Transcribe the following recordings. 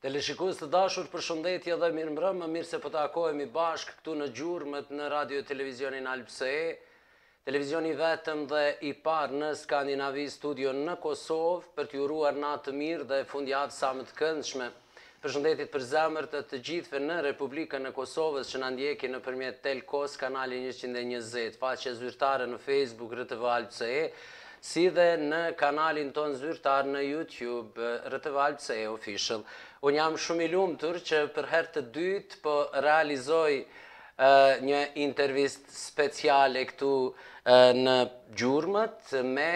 Teleshikues të dashur, përshëndetje dhe mirëmbrëmë, mirë se po takohemi bashkë këtu në Gjurmët në Radio Televizionin Albse, televizioni i vetëm dhe i parë në Skandinavi studio në Kosovë për t'ju uruar natë të mirë dhe fundjavë sa më të këndshme. Përshëndetje të përzemërta të gjithëve në Republikën e Kosovës që na ndjekin nëpërmjet Telkos kanali 120, faqja zyrtare në Facebook rtv Albse, si dhe në kanalin tonë zyrtar në YouTube, Rtv Albse Official. Unë jam shumë i lumtur që për herë të dytë po realizoj një intervistë speciale këtu në Gjurmët me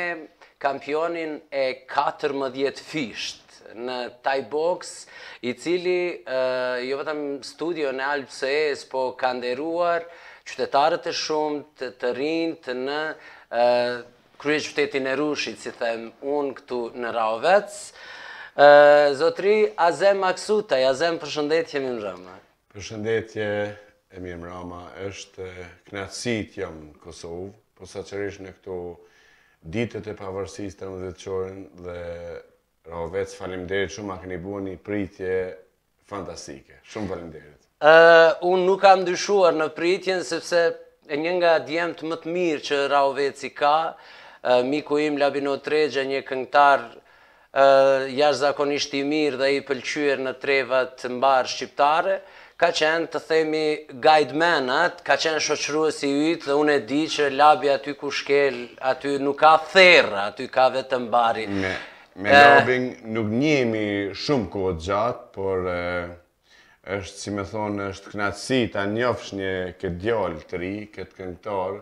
kampionin e 14-fishtë. në Thai Box, i cili jo vetëm studion e Albse-s, po ka nderuar qytetarët e shumtë të rinjtë në kryeqytetin e rrushit, si them unë këtu në Rahovec. Zotri Azem Maksutaj, Azem përshëndetje mirëmbrëma. Përshëndetje e mirëmbrëma, është kënaqësi të jam në Kosovë, posaçërisht në këto Ditët e pavarësisë të përshëndes Kosovën dhe Rahovec faleminderit shumë ma keni bërë një pritje fantastike. Shumë faleminderit. Ë unë nuk kam dyshuar në pritjen sepse një nga djemtë më të mirë që Rahoveci ka, miku im Labinot Rexha, një këngëtar Ëh, jashtëzakonisht i mirë dhe i pëlqyer në trevat mbarë shqiptare, ka qenë, të themi, guide man, ëh, ka qenë shoqëruesi yt dhe unë e di që Labi aty ku shkel, aty nuk ka therrë, aty ka vetëm bari. Me, me Labin nuk njihemi shumë kohë të gjatë, por është, si me thanë, është kënaqësi ta njofsh një këtë djalë të ri, këtë këngëtar,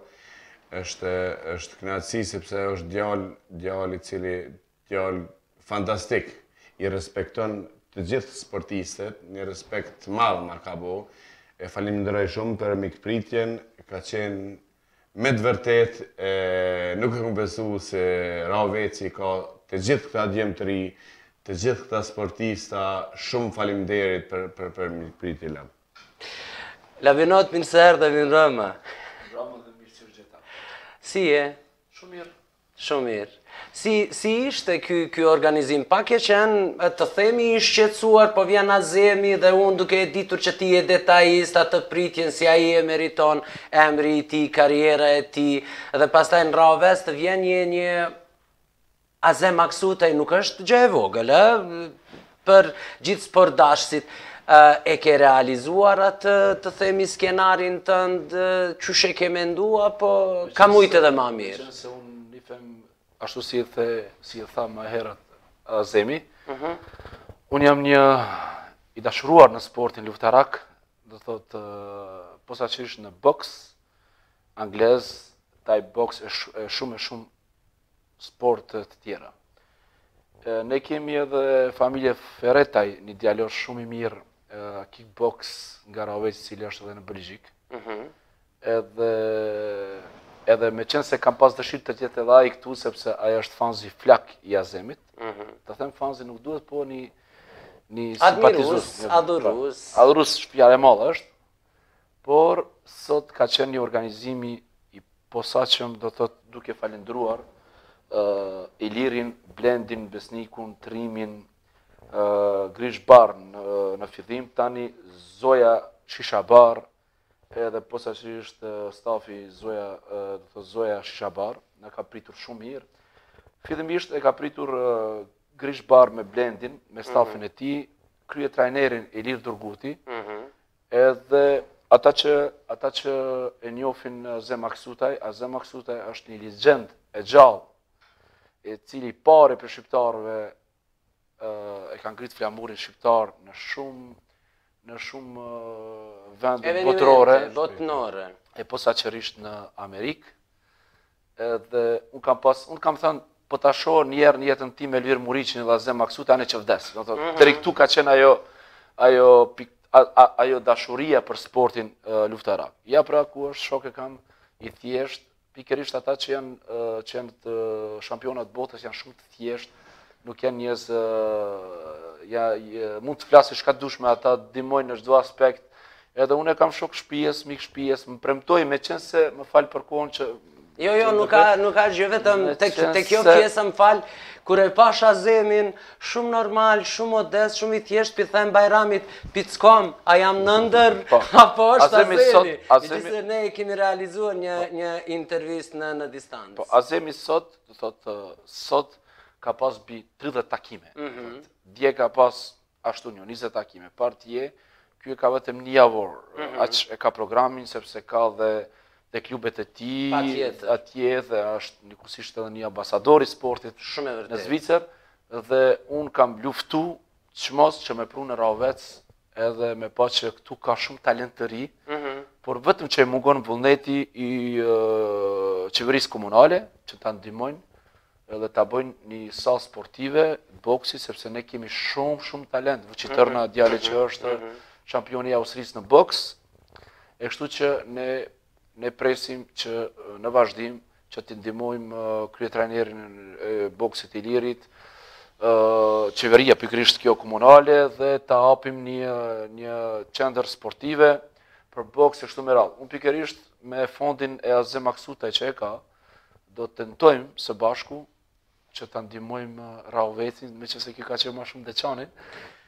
është, është kënaqësi sepse është djalë, djalë i cili Djalë fantastik i respekton të gjithë sportistët një respekt të madh ma ka bo e faleminderoj shumë për mikpritjen ka qenë me të vërtetë e nuk e kam besu se Rahoveci ka të gjithë këta djem të ri të gjithë këta sportista shumë faleminderit për për për mikpritjen lam Labinot mirë se erdhe mirëmbrëma mirëmbrëma dhe mirë se ju gjeta Si je? Shumë mirë Shumë mirë. Si si ishte ky ky organizim? Pak ke qenë, të themi, i shqetësuar, po vjen Azemi dhe unë duke e ditur që ti je detajist, atë pritjen si ai e meriton, emri i tij, karriera e tij, dhe pastaj në Rahovec të vjen një një Azem Maksutaj, nuk është gjë e vogël, ë? Për gjithë sportdashësit, e ke realizuar atë të themi skenarin tënd qysh e ke mendua, apo ka mujt edhe ma mirë. Meqenëse se unë i them ashtu si e the, si e tha më herët Azemi, mhm. unë jam një i dashuruar në sportin luftarak, do thot posaçërisht në boks, anglez, thai boks e shumë e shumë sport të tjera. Ne kemi edhe familje Feretaj, një djalosh shumë i mirë, kickbox nga Ravec, i cili është edhe në Belgjik. Mhm. Edhe edhe meqenëse kam pas dëshirë të jetë edhe ai këtu, sepse ai është fans i flakët i Azemit, mhm. të them fans nuk duhet, po një simpatizues. Admirues, adhurues. Adhurues, shpia e madhe është, Por sot ka qenë një organizim i posaçëm, do të thotë duke falendruar ë uh, Ilirin, Blendin, Besnikun, Trimin, ë uh, Grish Bar në, në fillim, tani Zoja Shishabar, edhe posaçërisht stafi Zoja, uh, do të thotë Zoja Shishabar, na ka pritur shumë mirë. Fillimisht e ka pritur uh, Grish Bar me Blendin, me stafin mm -hmm. e tij, kryetrajnerin Ilir Durguti, mm -hmm Edhe ata që ata që e njohin Azem Maksutaj, Azem Maksutaj është një legjendë e gjallë i cili pari prej shqiptarëve e ka ngrit flamurin shqiptar në shumë në shumë vende botërore, botërore, e posaçërisht në Amerikë. Edhe unë kam pas, unë kam thënë, po ta shoh njerë në jetën time Elvir Muriqin dhe Azem Maksutën, ani që vdes. Do të mm -hmm. këtu ka qenë ajo, ajo, pik, a, a, ajo dashuria për sportin uh, luftarak. Ja pra ku është shok e kam i thjesht, pikërisht ata që janë, uh, që janë te shampionat e botës janë shumë të thjeshtë, nuk janë njerëz ë ja mund të flasësh çka dush me ata, ndihmojnë në çdo aspekt. Edhe unë e kam shok shpije, mik shpije, më premtoi meqenëse më fal për kohën që Jo, jo, nuk ka nuk ka gjë vetëm tek te kjo pjesa më fal, kur e pash Azemin, shumë normal, shumë modest, shumë i thjesht, po i them Bajramit, pickomë, a jam në ëndërr po. apo është Azemi? Sot, Azemi sot, ne kemi realizuar një po. një intervistë në në distancë. Po, Azemi sot do thotë sot ka pas mbi 30 takime. Mm -hmm. Dje ka pas ashtu një 20 takime. Pardje, ky e ka vetëm një javor. Mm -hmm. Aq e ka programin, sepse ka dhe dhe klubet e tij, atje dhe është njëkohësisht edhe një ambasador i sportit Shumë e në Zvicër, dhe unë kam luftu Çmos që më prune në Rahovec edhe me pa që këtu ka shumë talente të ri, mm -hmm. por vetëm që e mungon vullneti i uh, qeverisë komunale, që ta ndihmojnë edhe ta bëjnë një sallë sportive, boksi, sepse ne kemi shumë, shumë talent, vushtrri, një mhm. djalë që mhm. është mhm. shampion i Austrisë në boks, e kështu që ne ne presim që në vazhdim që të ndihmojmë kryetrajnerin e boksit Ilirit, qeveria pikërisht kjo komunale dhe ta hapim një qendër sportive për boks e shtu me radhë. Unë pikërisht me fondin e Azem Maksutaj që e ka, do të tentojmë së bashku që të ndihmojmë Rahovecin, meqë se kjo ka qenë ma shumë Deçanin,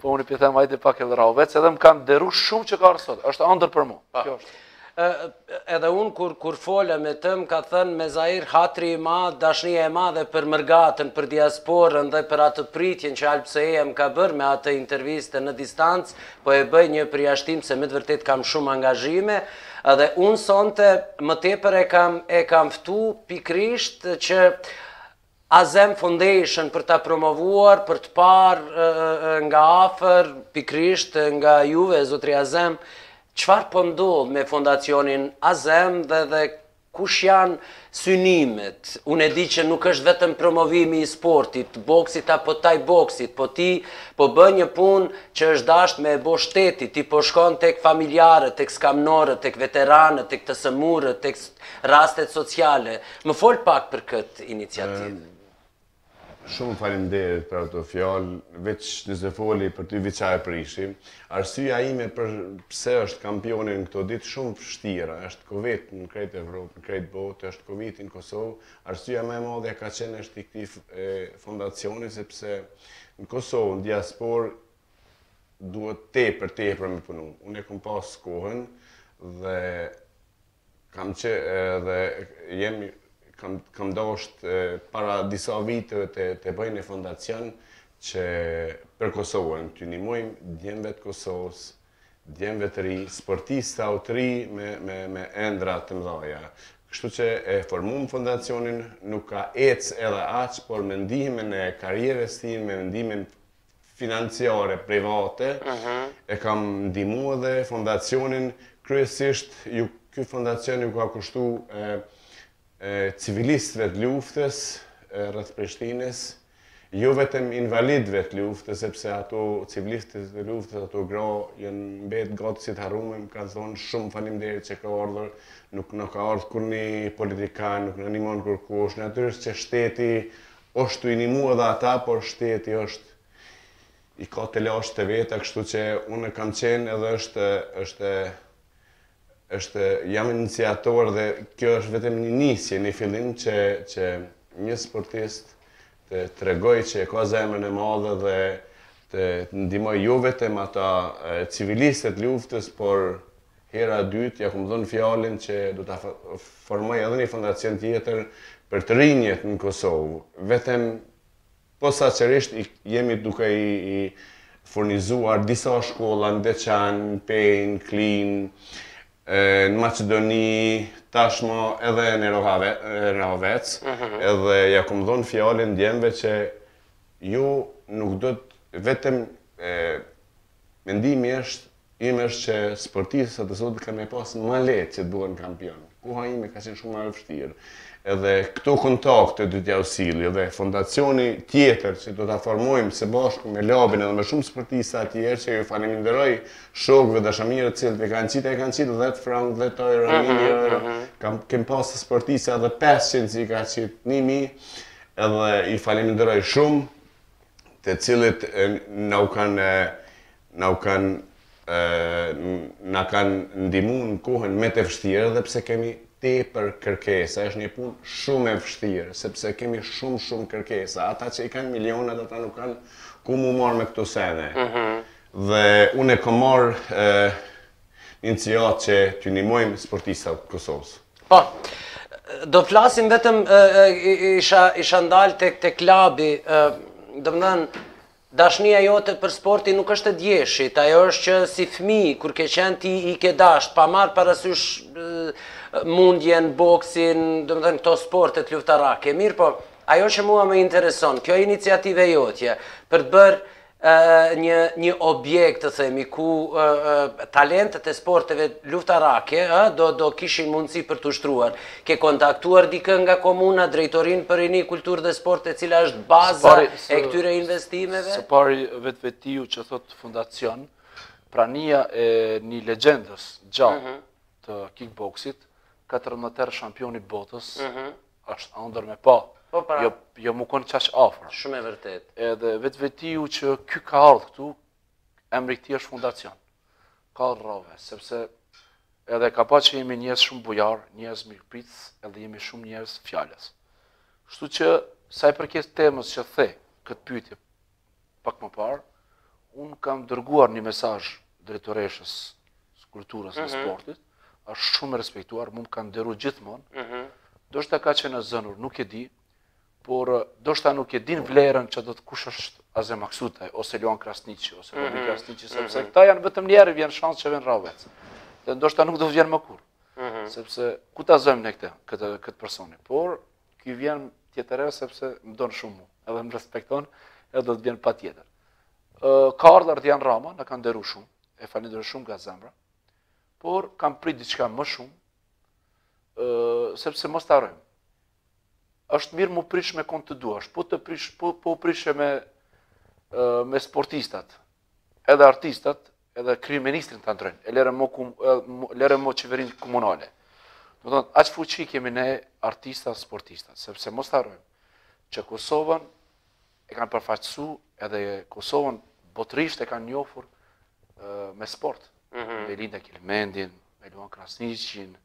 po unë i po them hajde pak edhe Rahovec, se edhe më kanë nderu shumë që ka ardh sot, është andër për mu. Pa. Kjo është. Edhe unë kur, kur fola me të, më ka thënë Muzafer hatri i madh, dashnia e madhe për mërgatën, për diasporën dhe për atë pritjen që Alpsi më ka bërë me atë intervistë në distancë, po e bëj një përjashtim se me të vërtetë kam shumë angazhime, edhe unë sonte më tepër e kam, e kam ftu pikërisht që Azem Foundation për ta promovuar, për të parë nga afër pikërisht nga juve zotëri Azem, çfarë po ndodh me Fondacionin Azem dhe dhe kush janë synimet? Unë e di që nuk është vetëm promovimi i sportit, boksit apo taj boksit, po ti po bën një punë që është dashtë me e bo shteti, ti po shkon tek familjarët, tek skamnorët, tek veteranët, tek të sëmurët, tek rastet sociale, Më fol pak për këtë iniciativë. Shumë faleminderit për ato fjalë, veç nëse folim për ty veç e prishim. Arsyeja ime përse është kampioni në këto ditë shumë vështira, është Covid në krejt Evropë, në krejt botë, është Covid në Kosovë. Arsyeja ma e madhja ka qenë është i këtij fondacioni sepse në Kosovë, në diasporë duhet tepër tepër me punu. Unë e kam pas kohën dhe Kam qenë edhe jam kam kam dasht para disa viteve të të bëj një fondacion që për Kosovën t'ju ndihmojmë djemve të Kosovës, djemve të ri, sportistave të ri me me me ëndrra të mëdhaja. Kështu që e formum fondacionin, nuk ka ec edhe aq, por me ndihmën e karrierës time, me ndihmën financiare private, e kam ndihmu edhe fondacionin, kryesisht ju, ky fondacion ju ka kushtu e, e, civilistëve të luftës, e, rreth Prishtinës, jo vetëm invalidëve të luftës, sepse ato civilistët e luftës, ato gra, janë mbet gati si të harrume, më kanë thonë shumë faleminderit që ke ardhur, nuk na ka ardhë kurrë një politikan, nuk na nimon kurkush, ndërsa që shteti, Osht tu u i nimu edhe ata por shteti osht i ka telashet te veta kështu qe une kam qenë edhe ështe ështe ështe jam iniciator dhe kjo ësht vetem ni nisje ni fillim që që një sportist të tregoj që e ka zemren e madhe dhe të ndihmoj jo vetem ata civilistet luftës por Hera e dytë, ja kam dhënë fjalën që do ta formoj edhe një fondacion tjetër për të rinjët në Kosovë. Vetëm posaçërisht jemi duke i, i furnizuar disa shkolla në Deçan, Pejë, Klinë, në Maqedoni, tashmë edhe në Rahovec, mm -hmm. edhe jau kam dhënë fjalën djemve që ju nuk do të vetëm e, Mendimi është im është që sportistat e sotme kanë me pas ma lehtë që të bëhen kampion. Koha ime ka qenë shumë ma e vështirë. Edhe këto kontakte do t'jau silli edhe fondacioni tjetër që do ta formojmë së bashku me Labin edhe me shumë sportista të tjerë që ju faleminderoj shokëve dashamirë të cilët e kanë qitë e kanë qitë 10 frank, 10 euro, 1000 mhm, euro. Mhm. Kam kem pas sportista edhe 500 që i ka qitë 1000 edhe i faleminderoj shumë të cilët na u kanë na u kanë na kanë ndihmu në kohën më të vështirë dhe pse kemi tepër kërkesa, është një punë shumë e vështirë, sepse kemi shumë shumë kërkesa, ata që i kanë milionat, ata nuk kanë kur m'u marrë me këto sene. Mhm. Dhe unë e kom marrë Iniciativë që t'ju nimojmë sportistat të Kosovës. Po. Do flasim vetëm isha isha ndal tek tek Labi, domethën dashnia jote për sportin nuk është e djeshit, ajo është që si fëmijë kur ke qenë ti i ke dashtë, pa marr parasysh mundjen, boksin, domethën këto sportet luftarake. Mirë po, ajo që mua më intereson, kjo iniciativë e jotja për të bërë një një objekt të themi ku talentet e sporteve luftarake ë do do kishin mundësi për të ushtruar. Ke kontaktuar dikë nga komuna, drejtorinë për rini kulturë dhe sport e cila është baza e këtyre investimeve? Së pari vetvetiu që thotë fundacion, prania e një legjendës së gjallë të kickboxit, 14 herë shampioni botës, Është andërr me pa. Po pra. Jo, jo me konë qaq afër. Shumë e vërtetë. Edhe vetvetiu që ky ka ardhë këtu, emri i këtij është fundacion. Ka Rahovec, sepse edhe ka pa që jemi njerz shumë bujarë, njerz mikpritës, edhe jemi shumë njerz t'fjalës. Kshtu që, sa i përket temës që the, këtë pyetje, pak më parë, unë kam dërguar një mesazh drejtoreshës së kulturës dhe mhm. sportit, është shumë respektuar, mu m'ka nderu gjithmonë, mhm. ndoshta ka qenë e zënur, nuk e di, por ndoshta nuk e din vlerën që do të kush është Azem Maksutaj, ose Luan Krasniqi, ose Luan mhm. Krasniqi, sepse këta janë vetëm një herë, vjen shansë që vjen Rahovec, dhe ndoshta nuk do të vjen më kurrë, sepse ku ta zëmë në këtë, këtë person, por Ky vjen tjetër herë sepse më don shumë mua, edhe më respekton, edhe do të vjen patjetër. Ë ka ardhur Ardian Rama, na ka nderuar shumë, e falenderoj shumë nga zemra. Por kam prit diçka më shumë, ë sepse mos të harrojmë. Është mirë m'u prish me kon të duash, po të prish, po u prishe me ë me sportistat, edhe artistat, edhe kryeministrin ta ndrojnë. E lere më kom, lere më qeverinë komunale. Domethënë, aq fuqi kemi ne artista sportista, sepse mos të harrojmë që Kosovën e kanë përfaqësu edhe Kosovën botërisht e kanë njofur me sport. Mm -hmm. Me Majlinda Kelmendin, me Luan Krasniqin,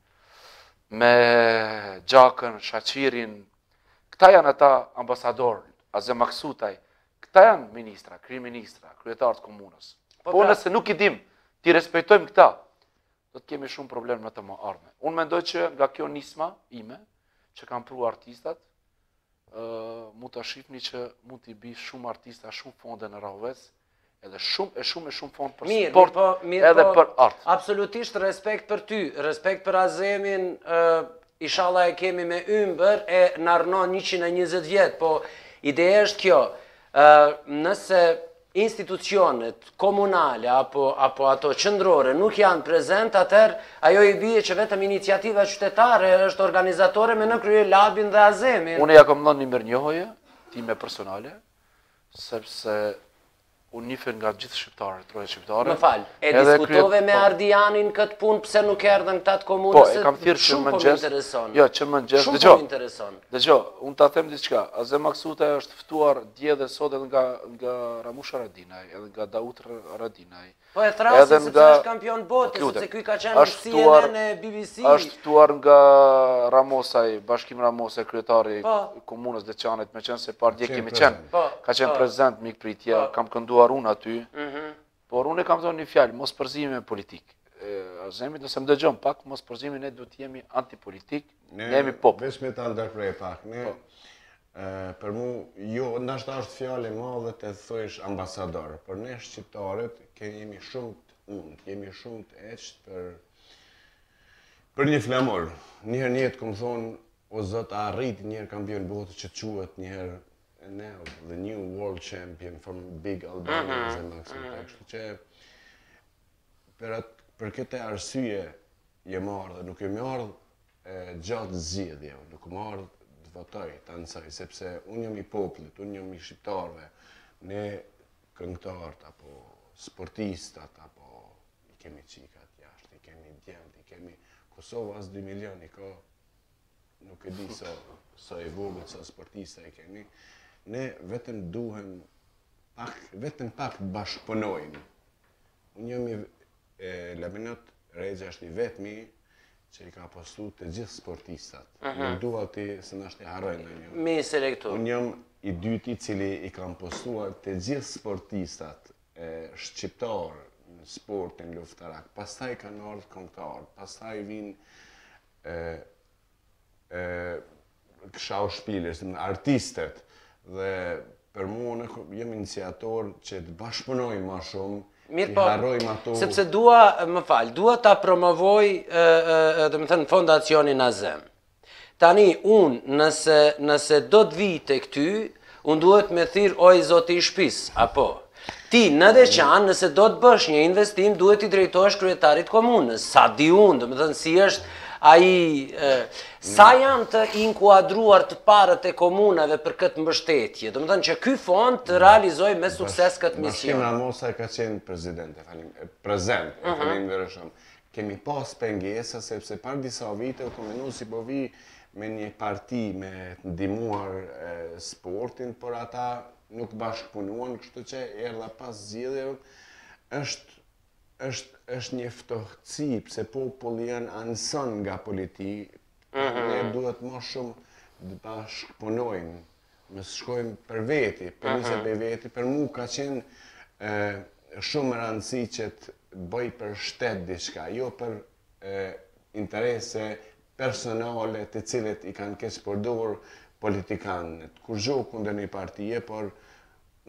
me Xhakën, Shaqirin. Këta janë ata ambasadorë, Azem Maksutaj, Këta janë ministra, kryeministra, kryetarë të komunës. Po, po pra. nëse nuk i dim, t'i respektojmë këta, do të kemi shumë problem në të ardhme. Unë mendoj që nga kjo nisma ime, që kam pru artistat, mund ta shifni që mund t'i bi shumë artista, shumë fonde në Rahovec, edhe shumë e shumë e shumë fond për mirë, sport po, mirë, edhe po, për art. Absolutisht respekt për ty, respekt për Azemin, Ishalla e kemi me ymër e na rrnon njëqind e njëzet vjet po ideja është kjo nëse institucionet komunale apo apo ato qëndrore nuk janë prezent atëherë ajo i bie që vetëm iniciativa qytetare është organizatore me në krye Labin dhe Azemin Unë ja kom dhënë një mirënjohje timen personale sepse Unë njifem nga gjithë shqiptarët, trojet shqiptare. Më fal, e diskutove me po. Ardianin këtë punë, pse nuk erdhën këta të komunës? Po, e kam thirrë që në mëngjes. Jo, që në mëngjes. Shumë po më intereson. Dëgjo, unë ta them diqka. Azem Maksutaj është ftuar dje dhe sot edhe nga Ramush Haradinaj, edhe nga Daut Haradinaj. Po e thrrasin sepse nga... është kampion bote, po, sepse ky ka qenë në CNN e BBC. Është ftuar nga Ramosaj, Bashkim Ramosaj, kryetari po. i komunës Deçanit, meqenëse pardje kemi qenë. Po. Ka qenë po. prezent, mikpritje, po. kam kënduar unë aty. Mhm. Por unë e kam thonë një fjalë, mos u përzini me politikë. Azemit, nëse më dëgjon pak, mos u përzini, ne duhet të jemi antipolitik, ne jemi pop. Veç me të ndërpre pak, ne Për mu, jo, ndashta është fjalë e madhe të thojsh ambasador, por ne shqiptarët kemi jemi shumë të unë, jemi shumë të eqtë për për një flamur. Një herë n'jetë kom thonë, o zot a arrij një herë kampion bote që t'thuhet një herë and the new world champion from big Albania mm -hmm. Max mm -hmm. kështu që për atë për këtë arsye jam ardhur, nuk jam ardhur e gjatë zgjedhjeve, unë nuk kom ardhë të votoj, të ansoj, sepse unë jam i popullit, unë jam i shqiptarëve, ne këngëtarët, apo sportistat, apo i kemi çikat jashtë, i kemi djemtë, i kemi Kosova as 2 milion i ka, nuk e di sa, sa e vogël, sa sportista i kemi, ne vetëm duhem, pak, vetëm pak të bashkëpunojmë, Unë jam e Labinot Rexha është i vetmi që i ka postu të gjithë sportistat. Uh -huh. Nuk dua t'i se mos i harroj ndonjë. Me i selektu. Unë jam i dyti cili i kam postuar të gjithë sportistat e, shqiptarë në sportin luftarak. Pastaj kanë ardhë kombëtarja, pastaj vinë e Schauspieler, si thom artistet, dhe për mu unë jam iniciator që të bashkëpunoj ma shumë, Mirëpo, ato... sepse dua, më fal, dua ta promovoj, domethënë, fondacionin Azem. Tani, unë, nëse, nëse do të vij te ti, Unë duhet me thirë o i zoti i shpisë, apo? Ti, në Deçan, nëse do të bësh një investim, duhet t'i drejtosh kryetarit t'komunës, sa di unë, domethënë si është ai... Sa janë të inkuadruar të parët e komunave për këtë mbështetje, domethënë që ky fond të realizojë me sukses këtë mision. Bashkim Ramosaj ka qenë prezident, më falni, prezent, e falënderoj shumë. Kemi pas pengesa sepse para disa viteve kom menu se po vi me një parti me ndihmuar sportin, por ata nuk bashkëpunuan, kështu që erdha pas zgjedhjeve. Është është është një ftohtësi pse populli jonë anëson nga politika, mm -hmm. ne duhet më shumë të bashkëpunojmë. Me shkoj për veti, për nëse për veti, për mu ka qenë shumë rëndësi që të bëj për shtet diçka, jo për interese personale të cilat i kanë keqpërdorë politikanët, kurgjo kundër një partije, por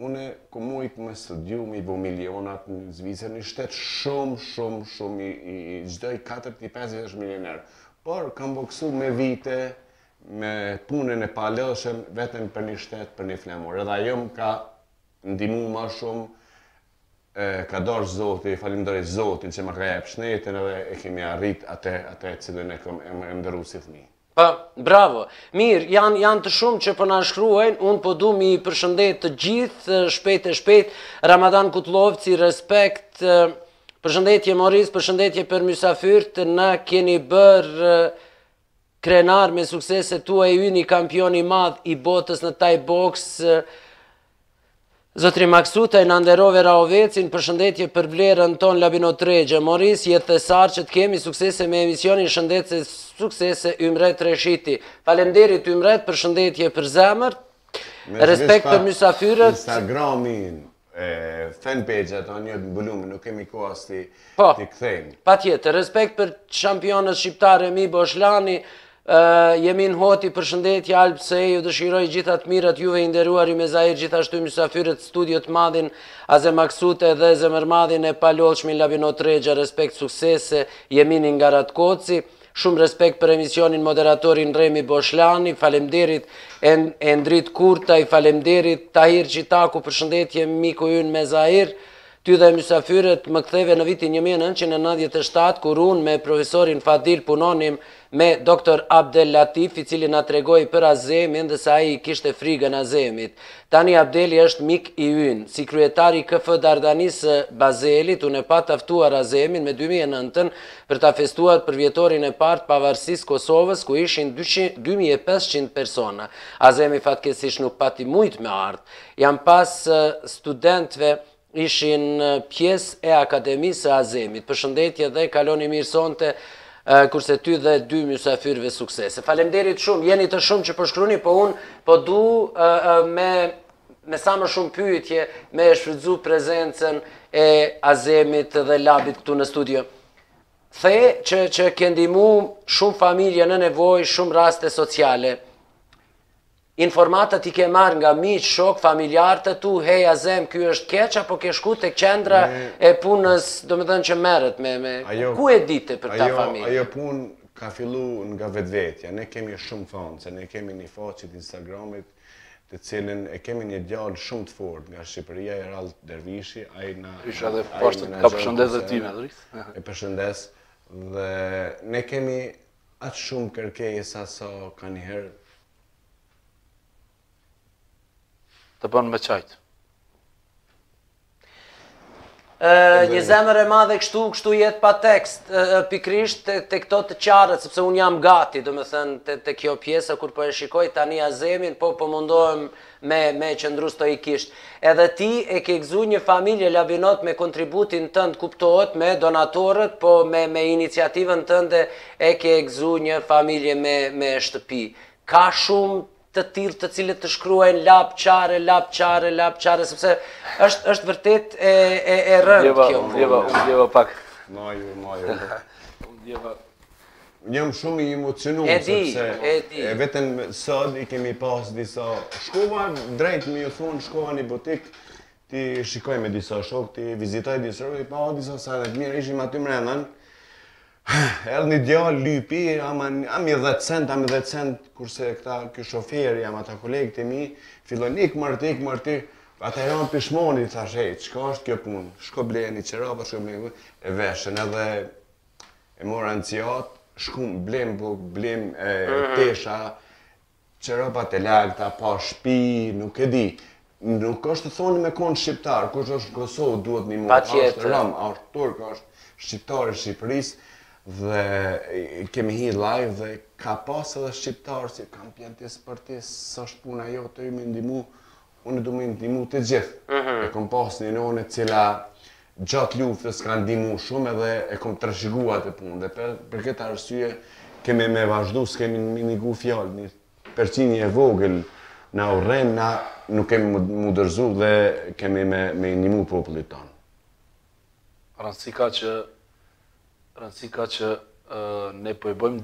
une kom mujt me studiu, me i bo milionat në Zvicër, një shtet shumë, shumë, shumë, i çdo i 4-5 është milioner, por kam boksu me vite, me punën e palodhshme vetëm për një shtet, për një flamur. Edhe ajo më ka ndihmu më shumë e ka dhënë Zoti, falënderoj Zotin që ma ka jep shnetin edhe e kemi arrit atë atë cilën e kam ëndërru si fëmi. Pa, po, bravo. Mirë, janë janë të shumë që po na shkruajnë. Un po dua m'i përshëndet të gjithë shpejt e shpejt. Ramadan Kutllovci, respekt. Përshëndetje Moris, përshëndetje për mysafyrt. Na keni bër Krenar me sukseset tuaja. Yni kampion i madh i botës në Thai Box, Zotri Maksutaj na nderove Rahovecin, përshëndetje për vlerën ton Labinot Rexha, Moris je thesar që të kemi suksese me emisionin shëndet e suksese Ymret Reshiti. Faleminderit Ymret, përshëndetje për zemër. Respekt për mysafyrët. Instagramin. fan page ato janë të mbulume, nuk kemi ku as t'i po, t'i kthejmë. Patjetër, respekt për shampionët shqiptarë Remi Boshlani, uh, Jemin Hoti përshëndetje Alpse ju dëshiroj gjitha të mirat juve i nderuari Mezair gjithashtu mysafirët studio të madhin Azem Maksutaj dhe zemërmadhin e palodhshmin Labinot Rexha, respekt suksese, Jemini nga Ratkoci. Shumë respekt për emisionin moderatorin Remi Boshlani falemnderit Endrit Kurtaj falemnderit Tahir Citaku përshëndetje miku ynë Mezair ty dhe mysafyrët më ktheve në vitin një mijë e nëntëqind e nëntëdhjetë e shtatë kur unë me profesorin Fadil punonim me doktor Abdel Latif i cili na tregoi për Azemin dhe se ai i kishte frigën Azemit Tani Abdeli është mik i ynë. Si kryetar i KF Dardanisë së Bazelit, unë e pata ftuar Azemin me dy mijë e nëntën për ta festuar përvjetorin e parë të pavarësisë Kosovës, ku ishin dyqind, dy mijë e pesëqind persona. Azemi fatkeqësisht nuk pati mujtë me ardhë. Jam babë i studentëve Ishin pjesë e Akademisë së Azemit. Përshëndetje dhe kaloni mirë sonte, kurse ty dhe dy mysafyrëve suksese. Faleminderit shumë, jeni të shumë që po shkruni, po unë po du me me sa më shumë pyetje me e shfrytëzu prezencën e Azemit dhe Labit këtu në studio. The që që ke ndihmu shumë familje në nevojë, shumë raste sociale. Informatat i ke marrë nga miq, shokë, familjarë të tu, hej Azem, ky është keq apo ke shku te qendra e punës, domethënë që merret me me, ku e di ti për këta familje? Ajo punë ka fillu nga vetvetja, ne kemi shumë fanë, se ne kemi një faqe të Instagramit, të cilën e kemi një djalë shumë të fortë nga Shqipëria, Erald Dervishi, ai na Dervishi edhe poshtë ta përshëndes dhe ti Adris. E përshëndes dhe ne kemi aq shumë kërkesa sa kanjëherë Të bën me qajt. Një zemër e madhe kështu, kështu jet pa tekst, pikrisht te këto të qarat, sepse unë jam gati, domethënë, te kjo pjesë, kur po e shikoj tani Azemin, po po mundohem Me me qëndru stoikisht. Edhe ti e ke gzu një familje Labinot me kontributin tënd kuptohet me donatorët po me me iniciativën tënde e ke gzu një familje me me shtëpi. Ka shumë të tillë të cilët të shkruajnë lyp pare lyp pare lyp pare sepse është është vërtet e e e rëndë kjo punë. Unë djeva unë djeva pak. Maju maju. Unë djeva Unë jam shumë i emocionu sepse e vetëm sot i kemi pas disa shkova drejt me ju thon shkova në butik t'i shikoj me disa shokë t'i vizitoj disa shokë i pa disa sa të mirë ishim aty mbrenda Erdh një djalë lypi, ama am ni 10 cent, am ni 10 cent, kurse këta kjo shoqëria, ama ata kolegët e mi, fillun ik mër ti, ik mër ti, ata janë pishmoni, thash, hej, çka është kjo punë, shko blejë një qera, pa shko blejë një punë, e veshën edhe E mora në ciat, shkum blem bukë, blem e, mhm. tesha, që rrobat e lagta, pa shpi, nuk e di. Nuk është e thonun me konë shqiptar, kush është në Kosovë, duhet ndihmu, a është rom, a është turk, është shqiptar i Shqipërisë, dhe kemi hi live dhe ka pasë edhe shqiptarë që m'kanë thanë ti sportist, s'është puna jote me i ndihmu, Unë du me i ndihmu të gjithë. Mhm. E kom pas një nënë e cila gjatë luftës ka ndihmu shumë edhe e kom trashëgu atë punë dhe për, për këtë arsye kemi me vazhdu, s'kemi me i ngu fjalë, një përqini e vogël na urren, na nuk kemi m'u, m'u dorzu dhe kemi me, me i ndihmu popullit tonë. Rëndësi ka që Rëndësi ka që ne po i bëjmë,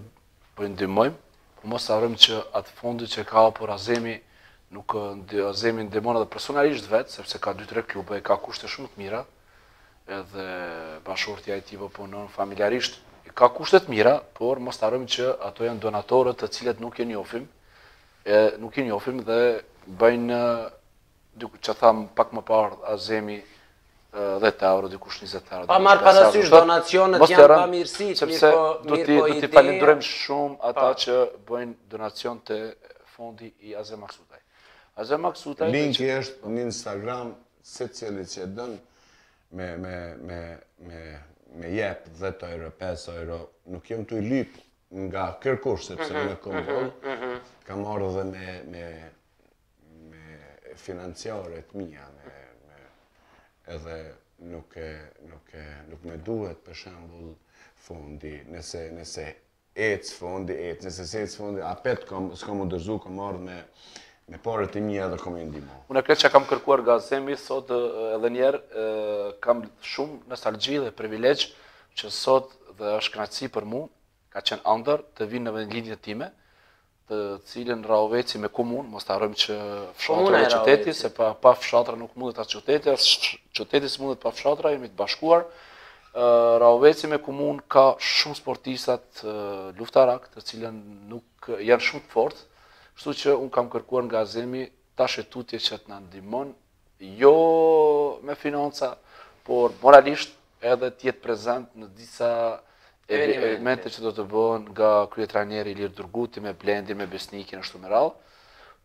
po i ndihmojmë, po mos harrojmë që atë fondi që ka hapur Azemi nuk di Azemi ndihmon edhe personalisht vet, sepse ka 2-3 klube, ka kushte shumë të mira. Edhe bashkëshortja e tij po punon familjarisht, ka kushte të mira, por mos harrojmë që ato janë donatorët të cilët nuk e njofim, e nuk i njofim dhe bëjnë dikush që thamë pak më parë, Azemi 10 euro, dikush 20 euro. Pa marrë parasysh donacionet janë bamirësi, sepse po, do t'i falenderojmë shumë ata që bëjnë donacion te fondi i Azem Maksutaj. Azem Maksutaj... Linki është në Instagram, secili që don, me, me, me, me, me jep 10 euro, 5 euro, nuk jam tu lypë nga kërkush, sepse mm -hmm, në mhm, kontrol, mm -hmm, mm -hmm. kam marrë dhe me, me me financiaret të mia, me, me edhe nuk e nuk e nuk më duhet për shembull fondi, nëse nëse ec fondi, ec, nëse s'ec fondi, apet kom s'kam u dorëzu, kam marrë me me paret e mia edhe kom i ndihmu. Unë krejt çka kam kërkuar nga Azemi sot edhe një herë kam shumë nostalgji dhe privilegj që sot dhe është kënaqësi për mua Ka qenë ëndërr të vijnë në vendlindjen time, të cilën Rahoveci me komunë, mos të harrojmë që fshatra dhe qyteti, se pa, pa fshatra nuk mundet as qyteti, as qyteti s'mundet pa fshatra, jemi të bashkuar. Rahoveci me komunë ka shumë sportista luftarak, të cilën nuk janë shumë të fortë, kështu që unë kam kërkuar nga Azemi tash e tutje që të na ndihmon, jo me financa, por moralisht edhe të jetë prezent në disa evenimente që do të bëhen nga kryetrajneri Ilir Durguti me Blendin, me Besnikin ashtu me radhë.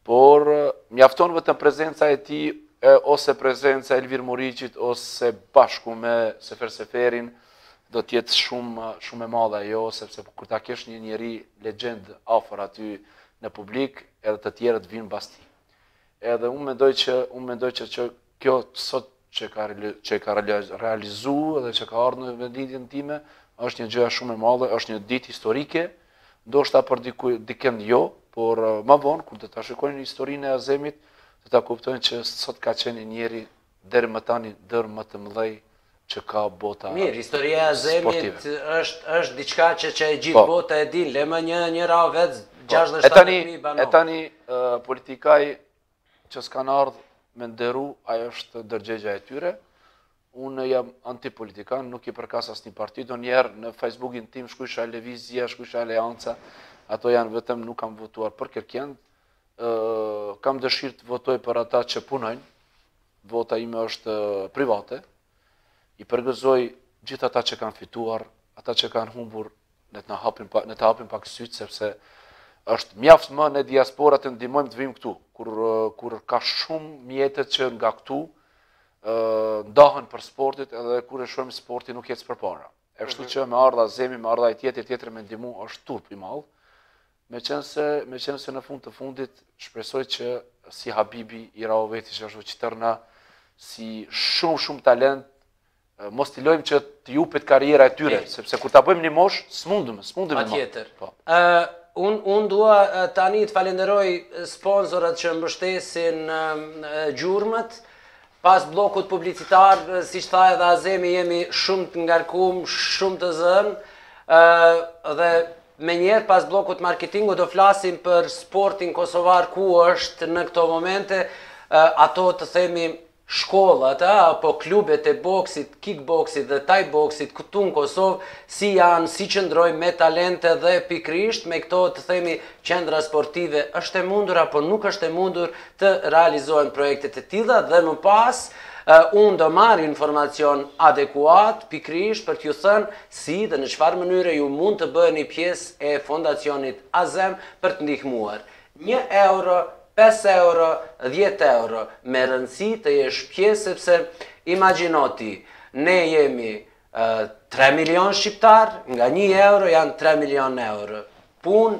Por mjafton vetëm prezenca e tij ose prezenca e Elvir Muriqit ose bashku me Sefer Seferin do të jetë shumë shumë e madhe ajo sepse kur ta kesh një njeri legjendë afër aty në publik edhe të tjerët vijnë pas tij. Edhe unë mendoj që unë mendoj që që kjo sot që ka që ka realizuar dhe që ka ardhur në vendlindjen time është një gjë shumë e madhe, është një ditë historike, ndoshta për diku dikënd jo, por eh, ma vonë kur do ta shikojnë historinë e Azemit, do ta kuptojnë që sot ka qenë njëri deri më tani ndër ma të mëdhenj që ka bota sportive. Mirë, historia e Azemit është është diçka që që e gjithë po. bota e din, le më një një Rahovec 67.000 banorë. E tani politikanët që s'kan ardhë me nderu, ajo është ndërgjegjja e tyre, unë jam antipolitikan, nuk i përkas asnjë parti, ndonjëherë në Facebookin tim shkrujsha Lëvizja, shkrujsha Aleanca, ato janë vetëm nuk kam votuar për kërkend, kam dëshirë të votoj për ata që punojnë, vota ime është private, i përgëzoj gjithë ata që kanë fituar, ata që kanë humbur, ne t'i hapim, ne t'i hapim pak sytë, sepse është mjaft më ne diaspora të ndihmojmë të vijmë këtu, kur, kur ka shumë mjete që nga këtu, ndahen për sportit edhe kur e shohim sporti nuk ec përpara. E kështu mhm. që me ardh Azemi, me ardh i tjetër, tjetër me ndihmu është turp i madh, Meqenëse, meqenëse në fund të fundit shpresoj që si Habibi i Rahovecit që ashtu që tërna si shumë shumë talente mos t'i lojmë që t'i ju hupet karriera e tyre, e, sepse kur ta bëjmë një moshë, s'mundem, s'mundem. Patjetër. Po. Ë, un un dua tani të falenderoj sponsorat që mbështesin gjurmët, Pas bllokut publicitar, siç tha edhe Azemi, jemi shumë të ngarkum, shumë të zënë, ë dhe menjëherë pas bllokut marketingut do flasim për sportin kosovar ku është në këto momente, ë ato të themi shkollat, ë apo klubet e boksit, kickboksit dhe thai boksit këtu në Kosovë, si janë, si qëndrojnë me talente dhe pikërisht me këto të themi qendra sportive, është e mundur apo nuk është e mundur të realizohen projektet e tilla dhe më pas unë do marr informacion adekuat pikërisht për t'ju thënë si dhe në çfarë mënyre ju mund të bëheni pjesë e Fondacionit Azem për të ndihmuar. Një euro, pesë euro, dhjetë euro, me rëndësi të jesh pjesë sepse imagjino ti, ne jemi tre milionë shqiptarë, nga një euro janë tre milionë euro. Punë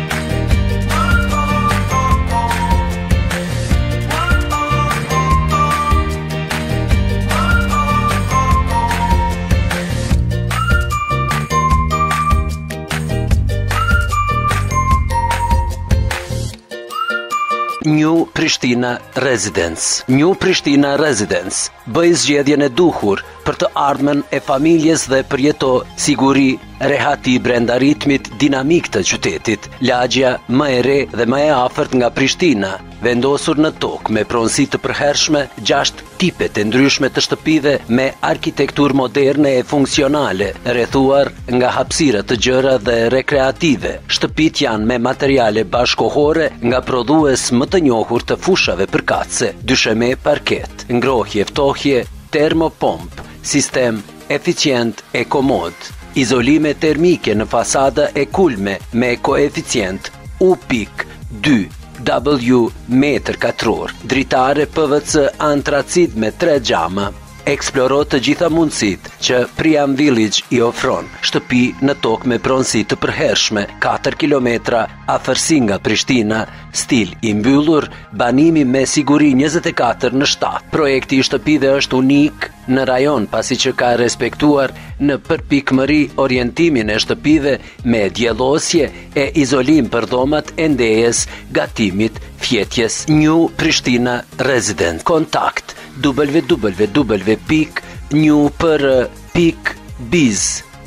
New Prishtina Residence. New Prishtina Residence bëj zgjedhjen e duhur për të ardhmen e familjes dhe përjeto siguri Rehati brenda ritmit dinamik të qytetit, lagja më e re dhe më e afërt nga Prishtina, vendosur në tokë me pronësi të përhershme, gjashtë tipet e ndryshme të shtëpive me arkitekturë moderne e funksionale, rrethuar nga hapësira të gjera dhe rekreative, shtëpitë janë me materiale bashkëkohore nga prodhues më të njohur të fushave përkatëse, dysheme parket, ngrohje-ftohje, termopompë, sistem Eficient e komod, izolime termike në fasada e kulme me koeficient U pik dy W metër katror, dritare PVC antracit me tre xhama. Eksploro të gjitha mundësitë që Priam Village i ofron, shtëpi në tokë me pronësi të përhershme, katër kilometra afërsi nga Prishtina, stil i mbyllur, banimi me siguri njëzet e katër në shtatë. Projekti i shtëpive është unik, në rajon pasi që ka respektuar në përpikmëri orientimin e shtëpive me diellosje e izolim për dhomat e ndejes, gatimit, fjetjes. New Prishtina Residence. Kontakt www.newpr.biz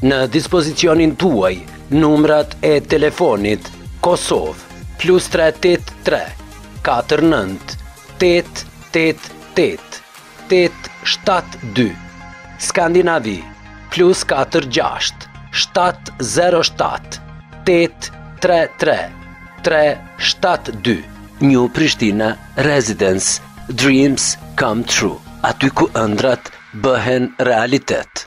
Në dispozicionin tuaj, numrat e telefonit Kosovë plus 383 49 888 tetë shtatë dy Skandinavi plus katër gjashtë shtatë zero shtatë tetë tre tre tre shtatë dy New Prishtina Residence Dreams Come True aty ku ëndrrat bëhen realitet.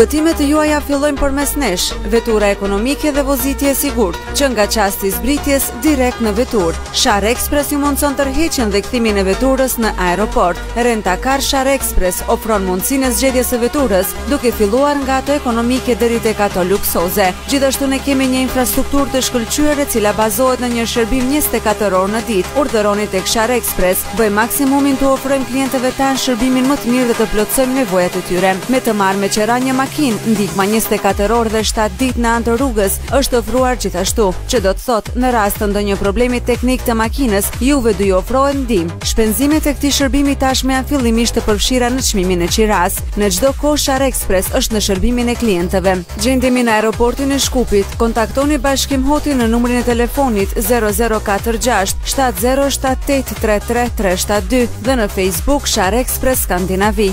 Rrugëtimet e juaja fillojnë përmes nesh, vetura ekonomike dhe vozitje e sigurt, që nga çasti i zbritjes direkt në veturë. Shar Express ju mundëson tërheqjen dhe kthimin e veturës në aeroport. Renta kar Shar Express ofron mundësinë e zgjedhjes së veturës, duke filluar nga ato ekonomike deri tek ato luksoze. Gjithashtu ne kemi një infrastrukturë të shkëlqyer e cila bazohet në një shërbim 24 orë në ditë, urdhëroni tek Shar Express. Bëjmë maksimumin t'u ofrojmë klientëve tanë shërbimin më të mirë dhe të plotësojmë nevojat e tyre. Me të marrë me qera një makinë, ndihma njëzet e katër orë dhe shtatë ditë në anë të rrugës është ofruar gjithashtu, që do të thotë, në rast të ndonjë problemi teknik të makinës, juve do ju ofrohet ndihmë. Shpenzimet e këtij shërbimi tashmë janë fillimisht të përfshira në çmimin e qirasë. Në çdo kohë Sharr Express është në shërbimin e klientëve. Gjendemi në aeroportin e Shkupit. Kontaktoni Bashkim Hoti në numrin e telefonit 0046 7078 33372 dhe në Facebook Shar Express Skandinavi.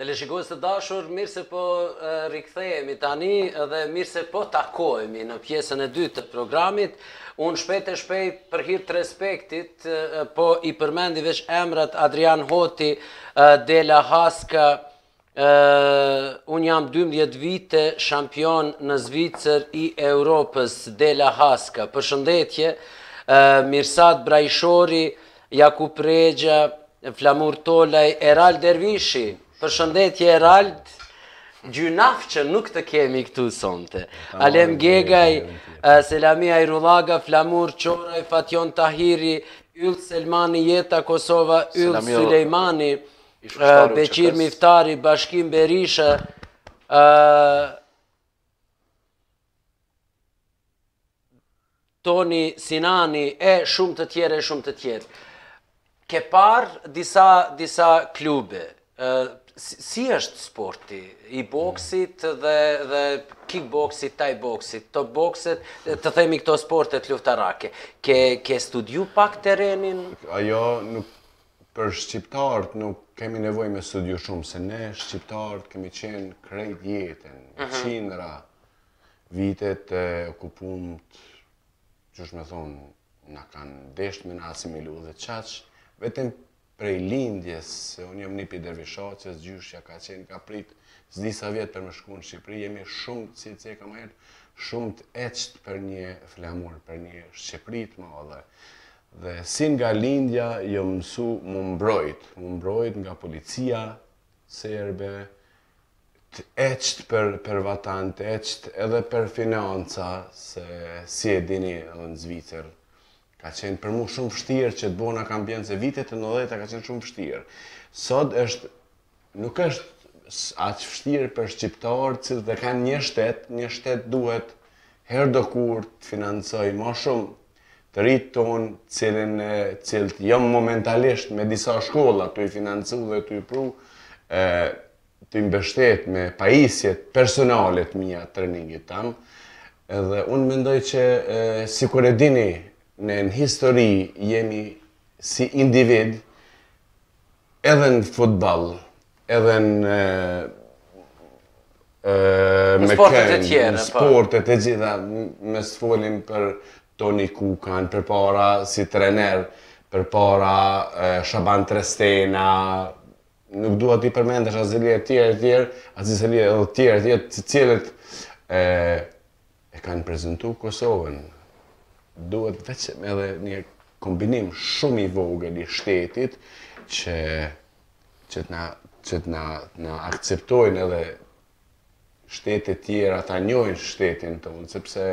Teleshikues të dashur, mirë se po rikthehemi tani dhe mirë se po takohemi në pjesën e dytë të programit. Unë shpejt e shpejt për hir të respektit Po i përmendi veç emrat Adrian Hoti, Dela Haska, unë jam 12 vite shampion në Zvicër i Europës, Dela Haska. Përshëndetje, Mirsat Brajshori, Jakup Rexha, Flamur Tolaj, Erald Dervishi. Përshëndetje Erald, gjynah që nuk të kemi këtu sonte. Alem Gegaj, Selami Ajrullaga, Flamur Qoraj, Fatjon Tahiri, Yll Selmani, Jeta Kosova, Yll Sulejmani, Beqir Miftari, Bashkim Berisha, Toni, Sinani, e shumë të tjerë, e shumë të tjerë. Ke parë disa, disa klube, si është sporti i boksit dhe, dhe kickboksit, taj boksit, të boksit, të themi këto sportet luftarake. Ke, ke studiu pak terrenin? Ajo nuk Për shqiptarët nuk kemi nevojë me studiu shumë, se ne shqiptarët kemi qenë krejt jetën, mhm. qindra vite të okupumt, qysh me thonë, na kanë deshtë me na asimilu dhe qaq, vetëm prej lindjes, se unë jam nip i Dervish Shaqës, gjyshja ka qenë, ka pritë, s'di sa vjetë për me shku në Shqipëri, jemi shumë, si e ceka më herë, shumë të etshëm për një flamur, për një Shqipëri të madhe. Dhe si nga lindja jam mësu m'u mbrojt, m'u mbrojt nga policia serbe, të heqt për, për vatan, të heqt edhe për financa, siç e dini edhe në Zvicër, ka qenë për mu shumë vështirë që të bona kampion, se vitet nëntëdhjeta ka qenë shumë vështirë. Sot është Nuk është aq vështirë për shqiptarët të cilët e kanë një shtet, një shtet duhet herëdokur të financojë më shumë të rinjtë tonë, të cilin të cilët jam momentalisht me disa shkolla tu i financu dhe tu i pru e tu i mbështet me pajisjet personale të mia trajningit tam. Edhe unë mendoj që e, sikur e dini ne në histori jemi si individ edhe në futboll, edhe në me sportet e tjera, në po. sportet e gjitha, mos folim për Toni Kukan, përpara si trener, përpara Shaban Tërstena, nuk dua t'i përmend, Aziz Salihu e tjerë e tjerë, Aziz Salihu e tjerë e tjerë, të cilët e kanë prezantu Kosovën duhet vetëm edhe një kombinim shumë i vogël i shtetit që që të na që të na na akceptojnë edhe shtetet tjera ta njohin shtetin tonë sepse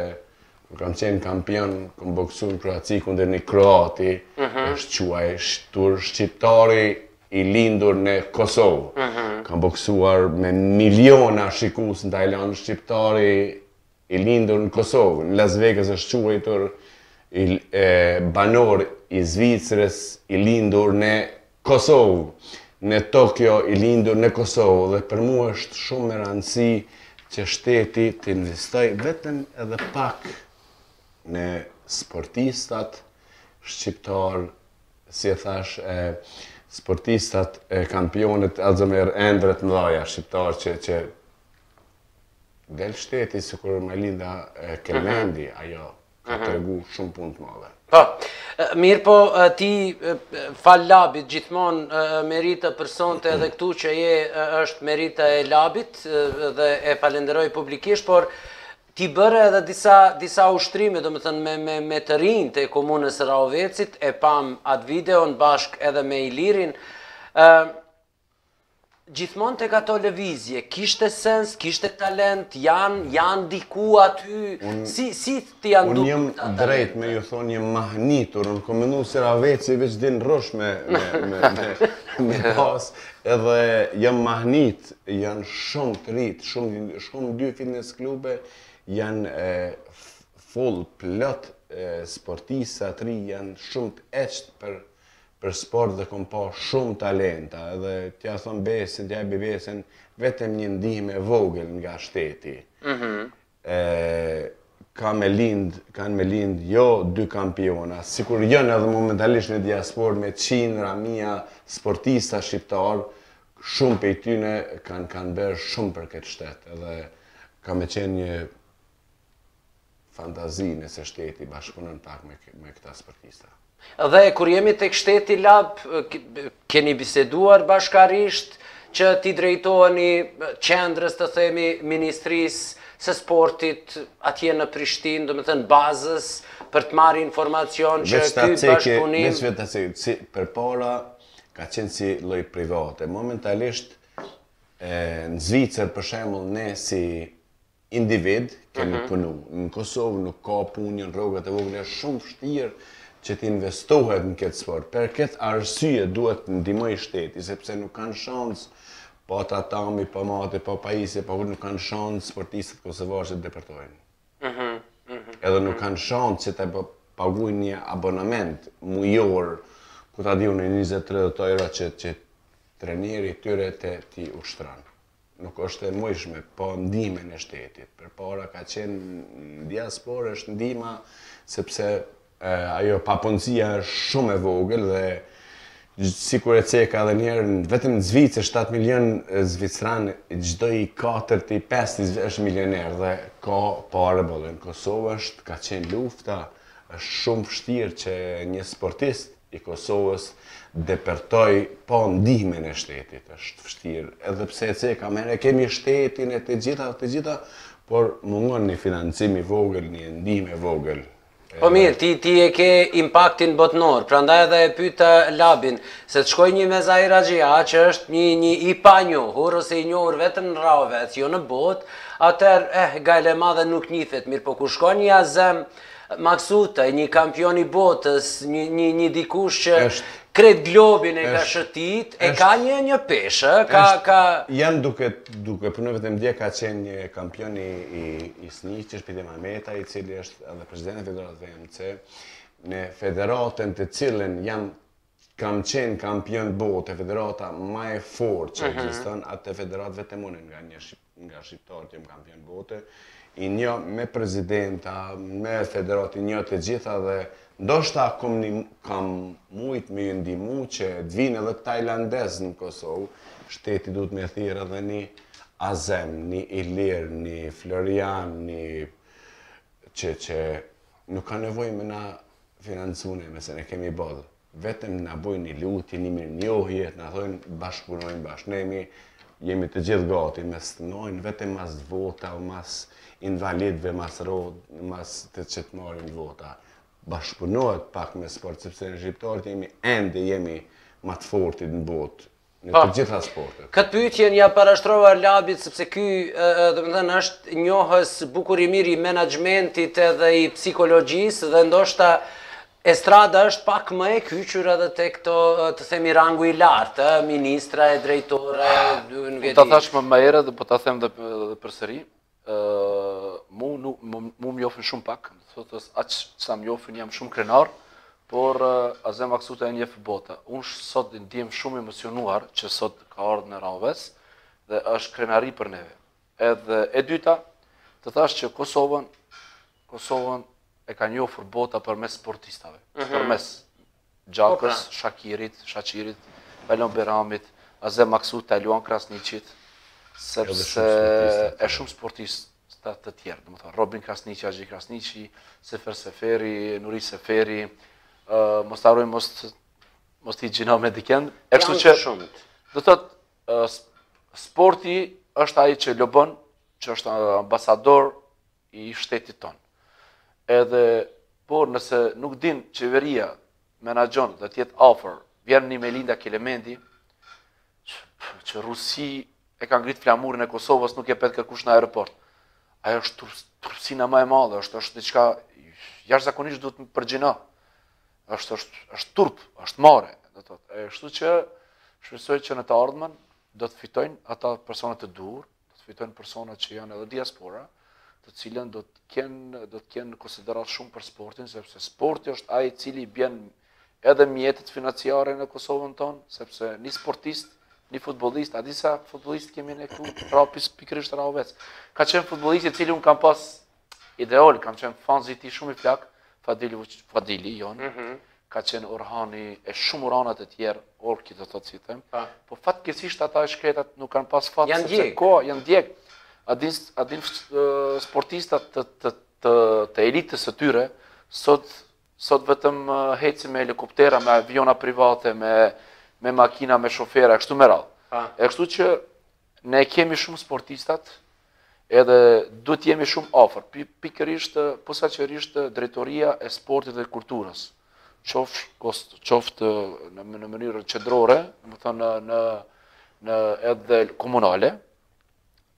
kur kam qenë kampion kam boksuar në Kroaci kundër një kroati mm -hmm. është quajtur shqiptari i lindur në Kosovë. Mm -hmm. Kam boksuar me miliona shikus në Tajlandë, shqiptari i lindur në Kosovë. Në Las Vegas është quajtur i, e, banor i Zvicrës i lindur në Kosovë. Në Tokio i lindur në Kosovë dhe për mua është shumë me rëndësi që shteti të investoj vetëm edhe pak në sportistat shqiptarë si e thash, e, sportistat, e, kampionët, Azem Maksutaj, ëndrrat e mëdhaja, shqiptarë që, që del shteti, sikur Majlinda e, Kelmendi, mhm. ajo, ka mhm. tregu shumë punë të madhe. Po, mirëpo ti falë Labit gjithmonë merita për sonte edhe këtu që je është merita e Labit dhe e falenderoj publikisht, por Ti bëre edhe disa disa ushtrime, domethënë me me me të rinjtë e komunës së Rahovecit, e pamë atë videon bashkë edhe me Ilirin. Ë Gjithmonë tek ato lëvizje, kishte sens, kishte talent, janë janë diku aty, si si t'u janë dukur këta. Unë jam drejt me ju thonë jam mahnitur, unë kam menduar se Rahoveci veç din rrush me me me me pas edhe jam mahnit Janë shumë të rit, shumë shumë dy fitness klube, janë full plot sportista të ri, janë shumë të etshëm për për sport dhe kom pa shumë talenta, edhe t'ja thon Besit, t'ja bi Besin vetëm një ndihmë e vogël nga shteti. Mm -hmm. ka me lind, kanë me lind jo dy kampiona, sikur janë edhe momentalisht në diasporë me qindra mija sportista shqiptar, shumë prej tyre kanë kanë bërë shumë për këtë shtet, edhe ka me qenë një fantazi nëse shteti bashkëpunon pak me këta sportista. Dhe kur jemi tek shteti Lab, keni biseduar bashkarisht që t'i drejtoheni qendrës, të themi, Ministrisë së Sportit atje në Prishtinë, domethënë bazës për të marrë informacion që ky bashkëpunim Vetë ta cekë, si përpara ka qenë si lloj private. Momentalisht e, në Zvicër për shembull ne si individ kemi mhm. punu. Në Kosovë nuk ka punë, rrogat e vogla është shumë vështirë që të investohet në këtë sport. Për këtë arsye duhet të ndihmojë shteti, sepse nuk kanë shansë pa tatami, pa mate, pa pajisje, pa nuk kanë shansë sportistët kosovarë që të depërtojnë. Mhm, mhm. Edhe nuk kanë shansë që të pagujnë një abonament mujor, ku ta di unë 20-30 euro që, që treneri tyre të t'i ushtron. nuk është e mujshme pa ndihmën e shtetit. Përpara ka qenë në diasporë është ndihma sepse ajo papunësia është shumë e vogël dhe sikur e ceka edhe një herë, vetëm në Zvicër, 7 milion Zvicran, çdo i 4-ti, i 5-ti është milioner dhe ka pare boll. Në Kosovë është, ka qenë lufta, është shumë vështirë që një sportist i Kosovës depërtojë pa ndihmën e shtetit është vështirë, edhe pse e ceka ma herët e kemi shtetin e të gjitha, të gjitha, por mungon një financim i vogël, një ndihmë e vogël. Po mirë, ti, ti e ke impaktin botëror, prandaj edhe e pyta Labin, se të shkoj një Mezahir Haxhia, që është një, një i panjohur, ose i njohur vetëm në Rahovec, jo në bot, atëherë, eh, gajle e madhe nuk njifet, mirëpo kur shkon një Azem, eh, Maksutaj, një kampion i botës, një dikush që krejt globin e ka shëtit, e ka një një peshë, ka... Jam duke, duke punu vetëm dje ka qenë një kampion i snjit që Shpëtim Ameta, i cili është edhe president i federatës WMC, në federatën të cilën jam Kam qenë kampion bote, e federata ma e fort që ekziston, atë e federatë vetëm unë nga një nga shqiptarët jam kampion bote, i njoh me presidenta, me federatë, i njoh të gjitha dhe ndoshta kom një, kam mujt me ju ndihmu që të vinë edhe tajlandez në Kosovë, shteti duhet me thirr edhe një Azem, një Ilir, një Florian, një që që nuk ka nevoj me na financu ne, meqë se ne kemi boll, vetëm na bojnë një lutje, një mirënjohje, na thonë bashkëpunojmë bashkë. Ne jemi, jemi të gjithë gati, mos të nojnë vetëm mas vota, mas invalidve, mas rod, mas atyne që të marrin vota. Bashkëpunohet pak me sport, sepse ne shqiptarët jemi ende, jemi ma të fortit në botë, Në të gjitha sportet. Këtë pyetjen ja parashtrova Labit sepse ky, domethënë është njohës bukur i mirë i menaxhmentit edhe i psikologjisë dhe ndoshta estrada është pak më e kyçur edhe te këto, të themi rangu i lartë, ë, ministra e drejtorë, nuk e di. Ta thash më më herët dhe po ta them dhe përsëri. Mu nuk mu më njofin shumë pak, do të thotë as aq sa më njofin jam shumë krenar, por Azem Maksutajn e njef bota. Unë sot ndihem shumë i emocionuar që sot ka ardhur në Rahovec dhe është krenari për neve. Edhe e dyta, të thash që Kosovën Kosovën e ka njofur bota përmes sportistave, mm -hmm. përmes Xhakës, Shakirit, Shaqirit, Valon Behramit, Azem Maksut, ta Luan Krasniqit, sepse e shumë sportistë të tjerë, domethënë, Robin Krasniqi, Haxhi Krasniqi, Sefer Seferi, Nuri Seferi, mos të harrojmë, mos t'i ngjina me dikend, e kështu që, do të thotë sporti është ai që lobon, që është ambasador i shtetit tonë. Edhe por nëse nuk din qeveria të menaxhon dhe të jetë afër, vjen një Majlinda Kelmendi që n'Rusi e ka ngrit flamurin e Kosovës, nuk e pret kërkush në aeroport. Ajo është turpsina më e madhe, është është diçka jashtëzakonisht duhet të përgjina. Është është është turp, është marre, do të thotë. Kështu që shpresoj që në të ardhmen do të fitojnë ata persona të duhur, do të fitojnë personat që janë edhe diaspora, të cilën do të kenë do të kenë konsideratë shumë për sportin sepse sporti është ai i cili bjen edhe mjetet financiare në Kosovën tonë, sepse një sportist, një futbollist, a di sa futbollist kemi ne këtu, pra pikërisht Rahovec. Ka qenë futbollist i cili unë kam pas Idol, kam qenë fans i tij shumë i flaktë, Fadili, Fadili jon, mm -hmm. ka qenë Orhani e shumë Orhanat e tjerë, Orki do të thotë si them. Po. Po fatkeqësisht ata të shkretët nuk kanë pas fat janë sepse ko janë djeg. A din a din sportistat të të të, të elitës së tyre sot sot vetëm hecin me helikoptera, me aviona private, me me makina, me shofera, kështu me radhë. E kështu që Ne kemi shumë sportistat, edhe duhet të jemi shumë afër. Pikërisht posaçërisht drejtoria e sportit dhe kulturës, qoftë qoftë në në mënyrë qendrore, do të thotë në në edhe komunale,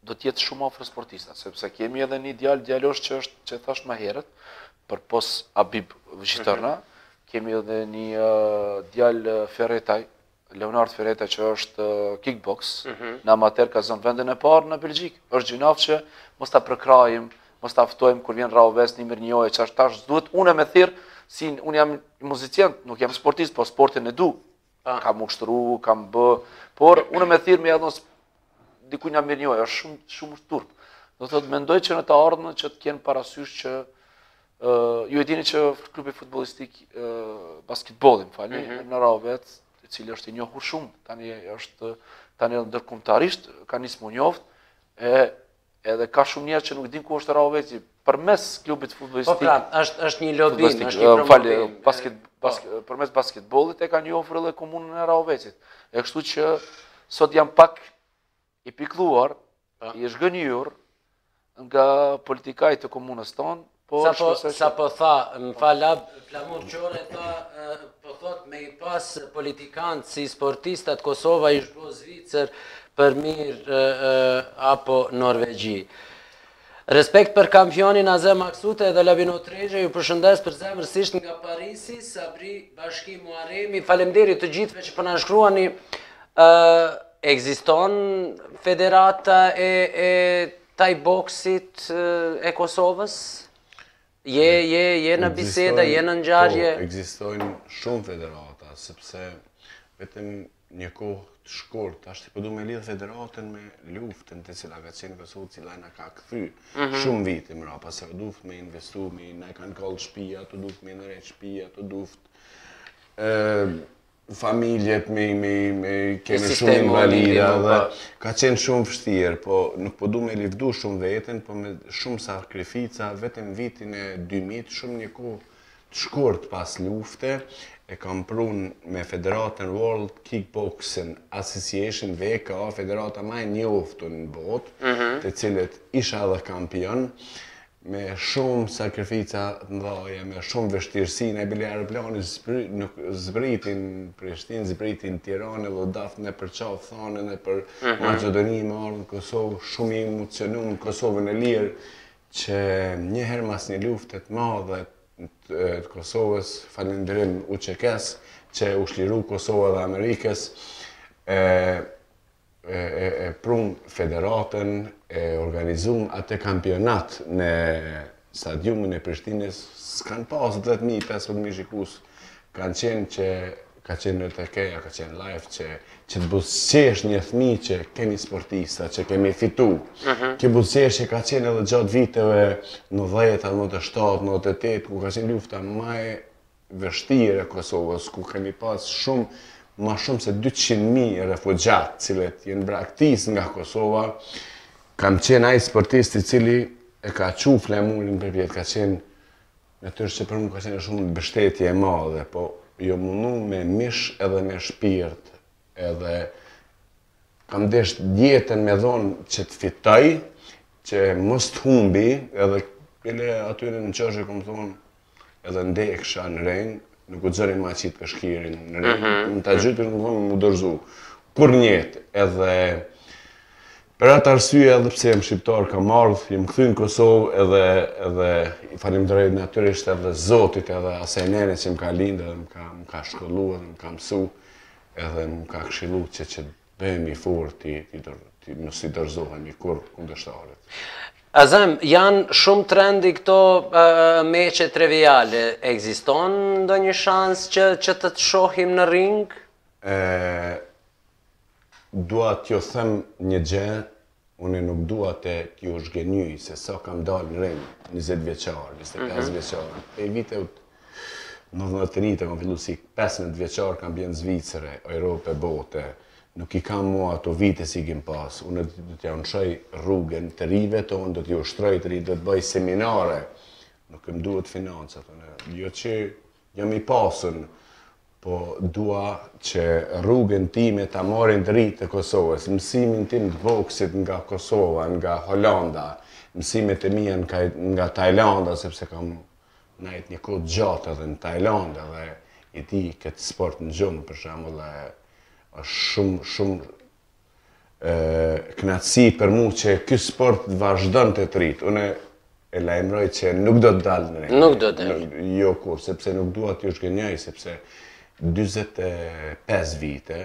duhet të jetë shumë afër sportistat, sepse kemi edhe një djalë djalosh që është që thash ma herët, përpos Abib Vëshitërna, mm -hmm. kemi edhe një uh, djalë Feretaj, Leonard Fereta që është kickbox, mhm. në amater ka zanë vendin e parë në Belgjikë. Është gjynah që mos ta përkrahim, mos ta ftojmë kur vjen Rahovec, një mirënjohje, që është tash duhet unë me thirrë, si unë jam muzicient, nuk jam sportist, po sportin e du. Ah. Kam ushtru, kam bë, por unë me thirrë me ja dhën diku një mirënjohje, është shumë, shumë turp. Do të thotë mendoj që në të ardhme që të kenë parasysh që ju e dini që klubi futbollistik basketbollit, mfalni, mm -hmm. në Rahovec, i cili është i njohur shumë, tani është tani edhe ndërkombëtarisht ka nis m'u njoft, e edhe ka shumë njerëz që nuk din ku është Rahoveci, përmes klubit futbollistik. Po pra, është është një lobim, është një promovim. Falni, basket, basket, po. përmes basketbollit e kanë njohur edhe komunën e Rahovecit. E kështu që sot jam pak i pikëlluar, po. i zhgënjyer nga politikajt të komunës tonë, po sapo, sapo tha, më fal, Flamur Qore tha, po thot me i pas politikanët si sportistat Kosova ish bo Zvicër për mirë apo Norvegji. Respekt për kampionin Azem Maksutaj edhe Labinot Rexha ju përshëndes përzemërsisht nga Parisi Sabri Bashki Muharremi faleminderit të gjithëve që po na shkruani ë ekziston federata e e tajboksit e Kosovës je je je në biseda je në ngjarje po, ekzistojnë shumë federata sepse vetëm një kohë të shkurt, tash si po du me lidhë federatën me luftën të cila ka qenë Kosovë, cila na ka kthy mhm. shumë vite mrapa, se u dasht me investu, se na i kanë kallë shpiat, u dasht me ndreq shpiat, u dasht familjet me, me, me kemi shumë invalida dhe ka qenë shumë vështirë, po nuk po du me lavdu shumë vetën, po me shumë sakrifica, vetëm vitin e 2000, shumë një kohë, Shkurt pas lufte, e kam prun me federatën World Kickboxing Association, WKA, federata ma e njoftun në bot, të cilës isha edhe kampion, me shum sakrifica të mdhaja, me shum vështirësi, ne bile aeroplani nuk zbriti në Prishtin, zbriti në Tiran, edhe u dasht nëpër Qaf Thanë, nëpër Maqedoni, me ardh në Kosovë, shum i emocionum, Kosovën e lirë, Që njëherë mas një lufte të madhe të Kosovës, falenderim UÇK-s që u shliru Kosova dhe Amerikës, e prum federatën, e organizum atë kampionat në stadiumin e Prishtinës, kanë pas 10.000, 15.000 shikus, kanë qenë që ka qenë në RTK, ka qenë live që të buzëqesh një fmi që kemi sportista, që kemi fitu. Uh mhm. -huh. Të buzëqesh që ka qenë edhe gjatë viteve nëdhjeta, nëntë shtatë, nëntë tetë, ku ka qenë lufta ma e vështirë e Kosovës, ku kemi pas shumë, ma shumë se 200.000 refugjat, cilët janë braktis nga Kosova, kam qenë ai sportisti cili e ka çu flamurin për vjetë, ka qenë Natyrisht që për mua ka qenë shumë mbështetje e madhe, po jom mundu me mish edhe me shpirt, edhe kam desh jetën me dhonë që të fitoj, që mos të humbi, edhe bile atyre në qoshe, kom thonë, edhe n'deksha në ring, nuk guxoni ma qitë peshkirin në ring, mm -hmm. më të gjithë, kom thonë, m'u dorzu, kurr n'jetë, edhe Per atë arsye edhe pse jam shqiptar kam ardh, jam kthy në Kosovë edhe edhe i falemnderit natyrisht edhe Zotit edhe asaj nene që më ka lindë edhe më ka më ka shkollu edhe më ka mësu edhe më ka këshillu që që bëhemi fort të mos i dorëzohemi kurr kundërshtarit. Azem, janë shumë trendi këto meçe triviale. Ekziston ndonjë shans që që të të shohim në ring? Ë Dua tju them një gje une nuk dua te tju zhgenyj se sa kam dal në ring njëzet vjeçar njëzet e pesë vjeçar prej vitit nëdhjetë e tre e kam fillu si pesëmbëdhjetë vjeçar kampion Zvicre Europe bote nuk i kam mo ato vite si i kem pas une do tjau lshoj rrugen të rive ton do tju ushtroj të rinjtë do të boj seminare nuk m duhen financat une jo që Jam i pasun, po dua që rrugën time ta marrin të rinjtë të Kosovës. Mësimin tim të boksit nga Kosova, nga Holanda, mësimet e mia nga Tajlanda, sepse kam nejt një kohë të gjatë edhe në Tajlandë edhe i di këtë sport në gjumë, për shembull, është shumë, shumë Kënaqësi për mu që ky sport vazhdon të rritet. Unë e lajmëroj që nuk do të dal në ring. Nuk do të dal. Jo kurrë, sepse nuk dua të ju zhgënjej, sepse 25 vite,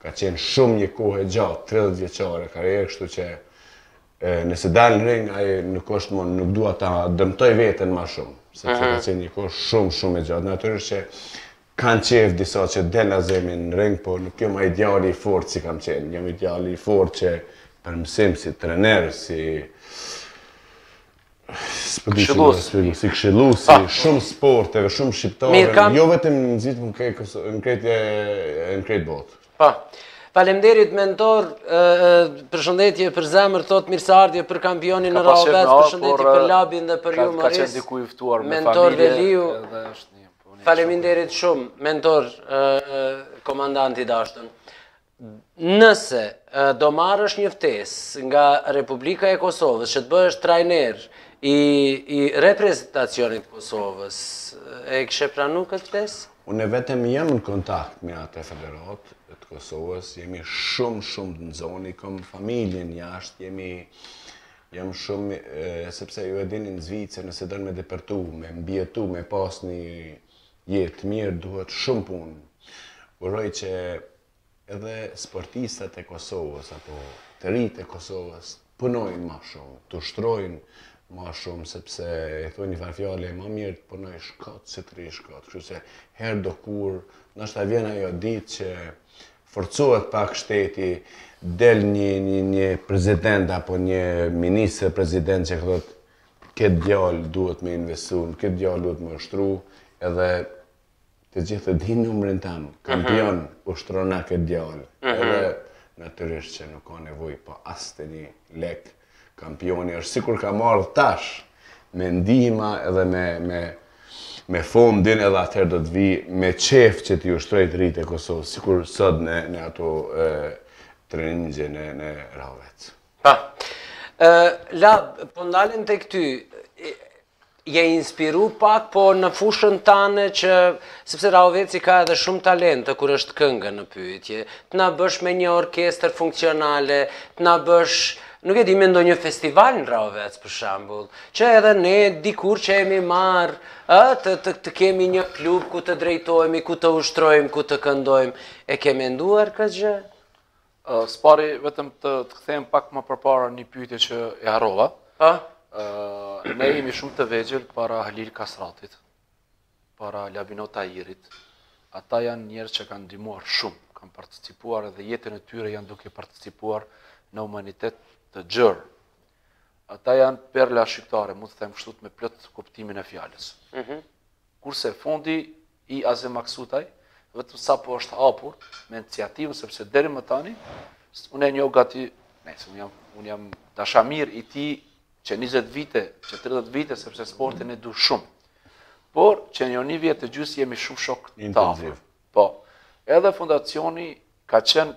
ka qenë shumë një kohë e gjatë, 30 vjeçare, ka rejë kështu që nëse dal në ring, aje nuk është mund, nuk dua të dëmtoj vetën ma shumë, sepse ka qenë një kohë shumë, shumë e gjatë. Natyrisht që Kanë qejf disa që del Azemi në ring, po nuk jam ai djali i fortë si kam qenë. Jam ai djali i fortë që për mësim si trener, si S'po di si më shpjegoj, si këshillu, si ah. shumë sportistëve, shumë shqiptarëve, jo vetëm në Zvicër në krejt në krejt në krejt botë. Po. Faleminderit Mentor, përshëndetje prej zemre, thotë mirëseardhje për kampionin në Rahovec, përshëndetje për Labin dhe për ju Moris. Ka qenë diku i ftuar me familje. Mentor Veliu. Edhe është një Faleminderit shumë, Mentor, komandant i dashtun. Nëse do marrësh një ftesë nga Republika e Kosovës që të bëhesh trajner i i reprezentacionit të Kosovës, e kishe pranu këtë ftesë? Unë vetëm jam në kontakt me atë federatë të Kosovës, jemi shumë shumë të nxonë, kam familjen jashtë, jemi Jam shum i sepse ju e dini në Zvicër nëse don me depërtu, me mbijetu, me pas një jetë të mirë duhet shumë punë. Uroj që edhe sportistat e Kosovës apo të rijtë e Kosovës të punojnë ma shumë, të ushtrojnë ma shumë sepse e thonë një farë fjale ma mirë të punojsh kot se të rrish kot kështu se herëdokur ndoshta vjen ajo ditë që forcohet pak shteti, del një një një president apo një ministër president që thotë në këtë djalë duhet me investu, këtë djalë duhet me ushtru, edhe të gjithë të dinë numrin tan, mhm. kampion uh -huh. ushtrona këtë djalë, uh mhm. -huh. edhe natyrisht që nuk ka nevojë, po as te një lek, Kampioni është sikur ka marrë tash me ndihma edhe me me me fondin edhe atëherë do të vij me qejf që t'i ushtroj të rijtë e Kosovës, sikur sot në, në ato e, treningje në, në Rahovec. Pa, e, Lab, po ndalemi këtu, Je inspiru pak po në fushën tane që sepse Rahoveci ka edhe shumë talente kur është kënga në pyetje, të na bësh me një orkestër funksionale, të na bësh Nuk e di me ndonjë festival në Rahovec për shembull, që edhe ne dikur që jemi marrë, ë të, të të kemi një klub ku të drejtohemi, ku të ushtrojmë, ku të këndojmë. E ke menduar këtë gjë? Së pari, vetëm të të kthehem pak më përpara një pyetje që e harrova. Ha? ne jemi shumë të vegjël para Halil Kastratit, para Labinot Tahirit. Ata janë njerëz që kanë ndihmuar shumë, kanë participuar edhe jetën e tyre janë duke participuar në humanitet të gjërë. Ata janë perla shqiptare, mund të them kështu me plot kuptimin e fjalës. Mm -hmm. kurse fondi i Azem Maksutaj vetëm sa po është hapur me iniciativën sepse deri më tani unë e njoh gati, nëse unë jam unë jam dashamir i tij që 20 vite, që 30 vite sepse sportin e du shumë. Por që një një vjet të gjysmë jemi shumë shok të afër. Po. Edhe fondacioni ka qenë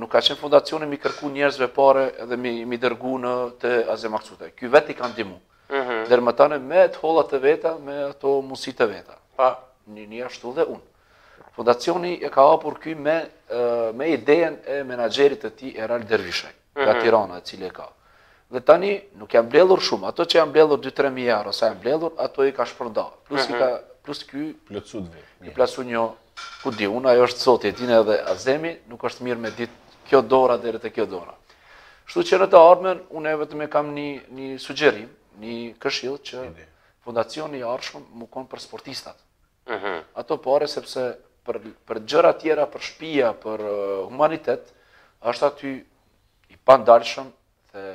nuk ka qenë fondacioni m'i kërku njerëzve pare edhe m'i, m'i dërgu te Azem Maksutaj. Ky vet i kanë ndihmu. Mm -hmm. Deri më tani me të hollat të veta, me ato mundësit të veta. Pa, një njashtu dhe unë. Fondacioni e ka hapur ky me, me idenë e menaxherit të tij Eral Dervishaj. nga mhm. Tirana, i cili e ka. Dhe tani nuk janë mbledhur shumë, ato që janë mbledhur 2-3 mijë euro sa janë mbledhur, ato i ka shpërnda. Plus i mhm. ka plus ky plotsu dve. Një plasu një ku di, unë ajo është zoti e dinë edhe Azemi, nuk është mirë me dit kjo dora deri te kjo dora. Kështu që në të ardhmen unë vetëm e kam një një sugjerim, një këshillë që fondacioni i ardhshëm me kon për sportistat. ato pare sepse për për gjëra tjera për shtëpia, për humanitet, është aty i pandalshëm dhe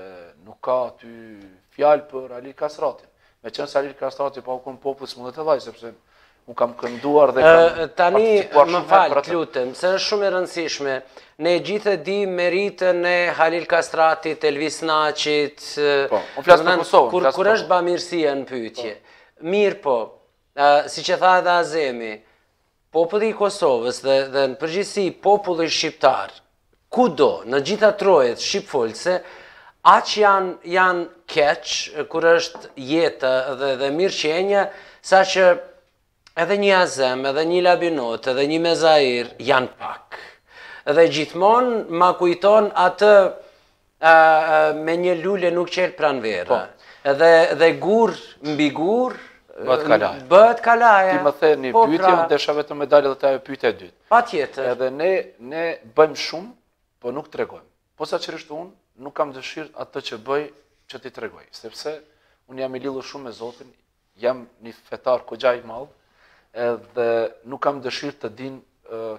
nuk ka aty fjalë për Halil Kastratin. Meqenëse Halil Kastrati pa u kon popull s'mund të vaj sepse u kam kënduar dhe kam tani më fal të lutem se është shumë e rëndësishme ne gjithë e dimë meritën e Halil Kastratit Elvis Naçit po, kur, kur është bamirësia në pyetje po. mirë po Siç e tha edhe Azemi, populli i Kosovës dhe dhe në përgjithësi populli shqiptar, kudo, në gjitha trojet shqipfolëse, aq janë janë keq kur është jeta dhe dhe mirëqenia, saqë edhe një Azem, edhe një Labinot, edhe një Mezair janë pak. Dhe gjithmonë ma kujton atë Me një lule nuk çel pranvera. Po. Dhe gur mbi gur, Bëhet kalaja. Bëhet kalaja. Ti më the një po, pyetje, pra. unë desha vetëm me dalë edhe te ajo pyetje e dytë. Patjetër. Edhe ne, ne bëjmë shumë, po nuk tregojmë. Posaçërisht unë, nuk kam dëshirë atë që bëj, që t'i tregoj. Sepse, unë jam i lidhur shumë me Zotin, jam një fetar goxha i madh, edhe nuk kam dëshirë të din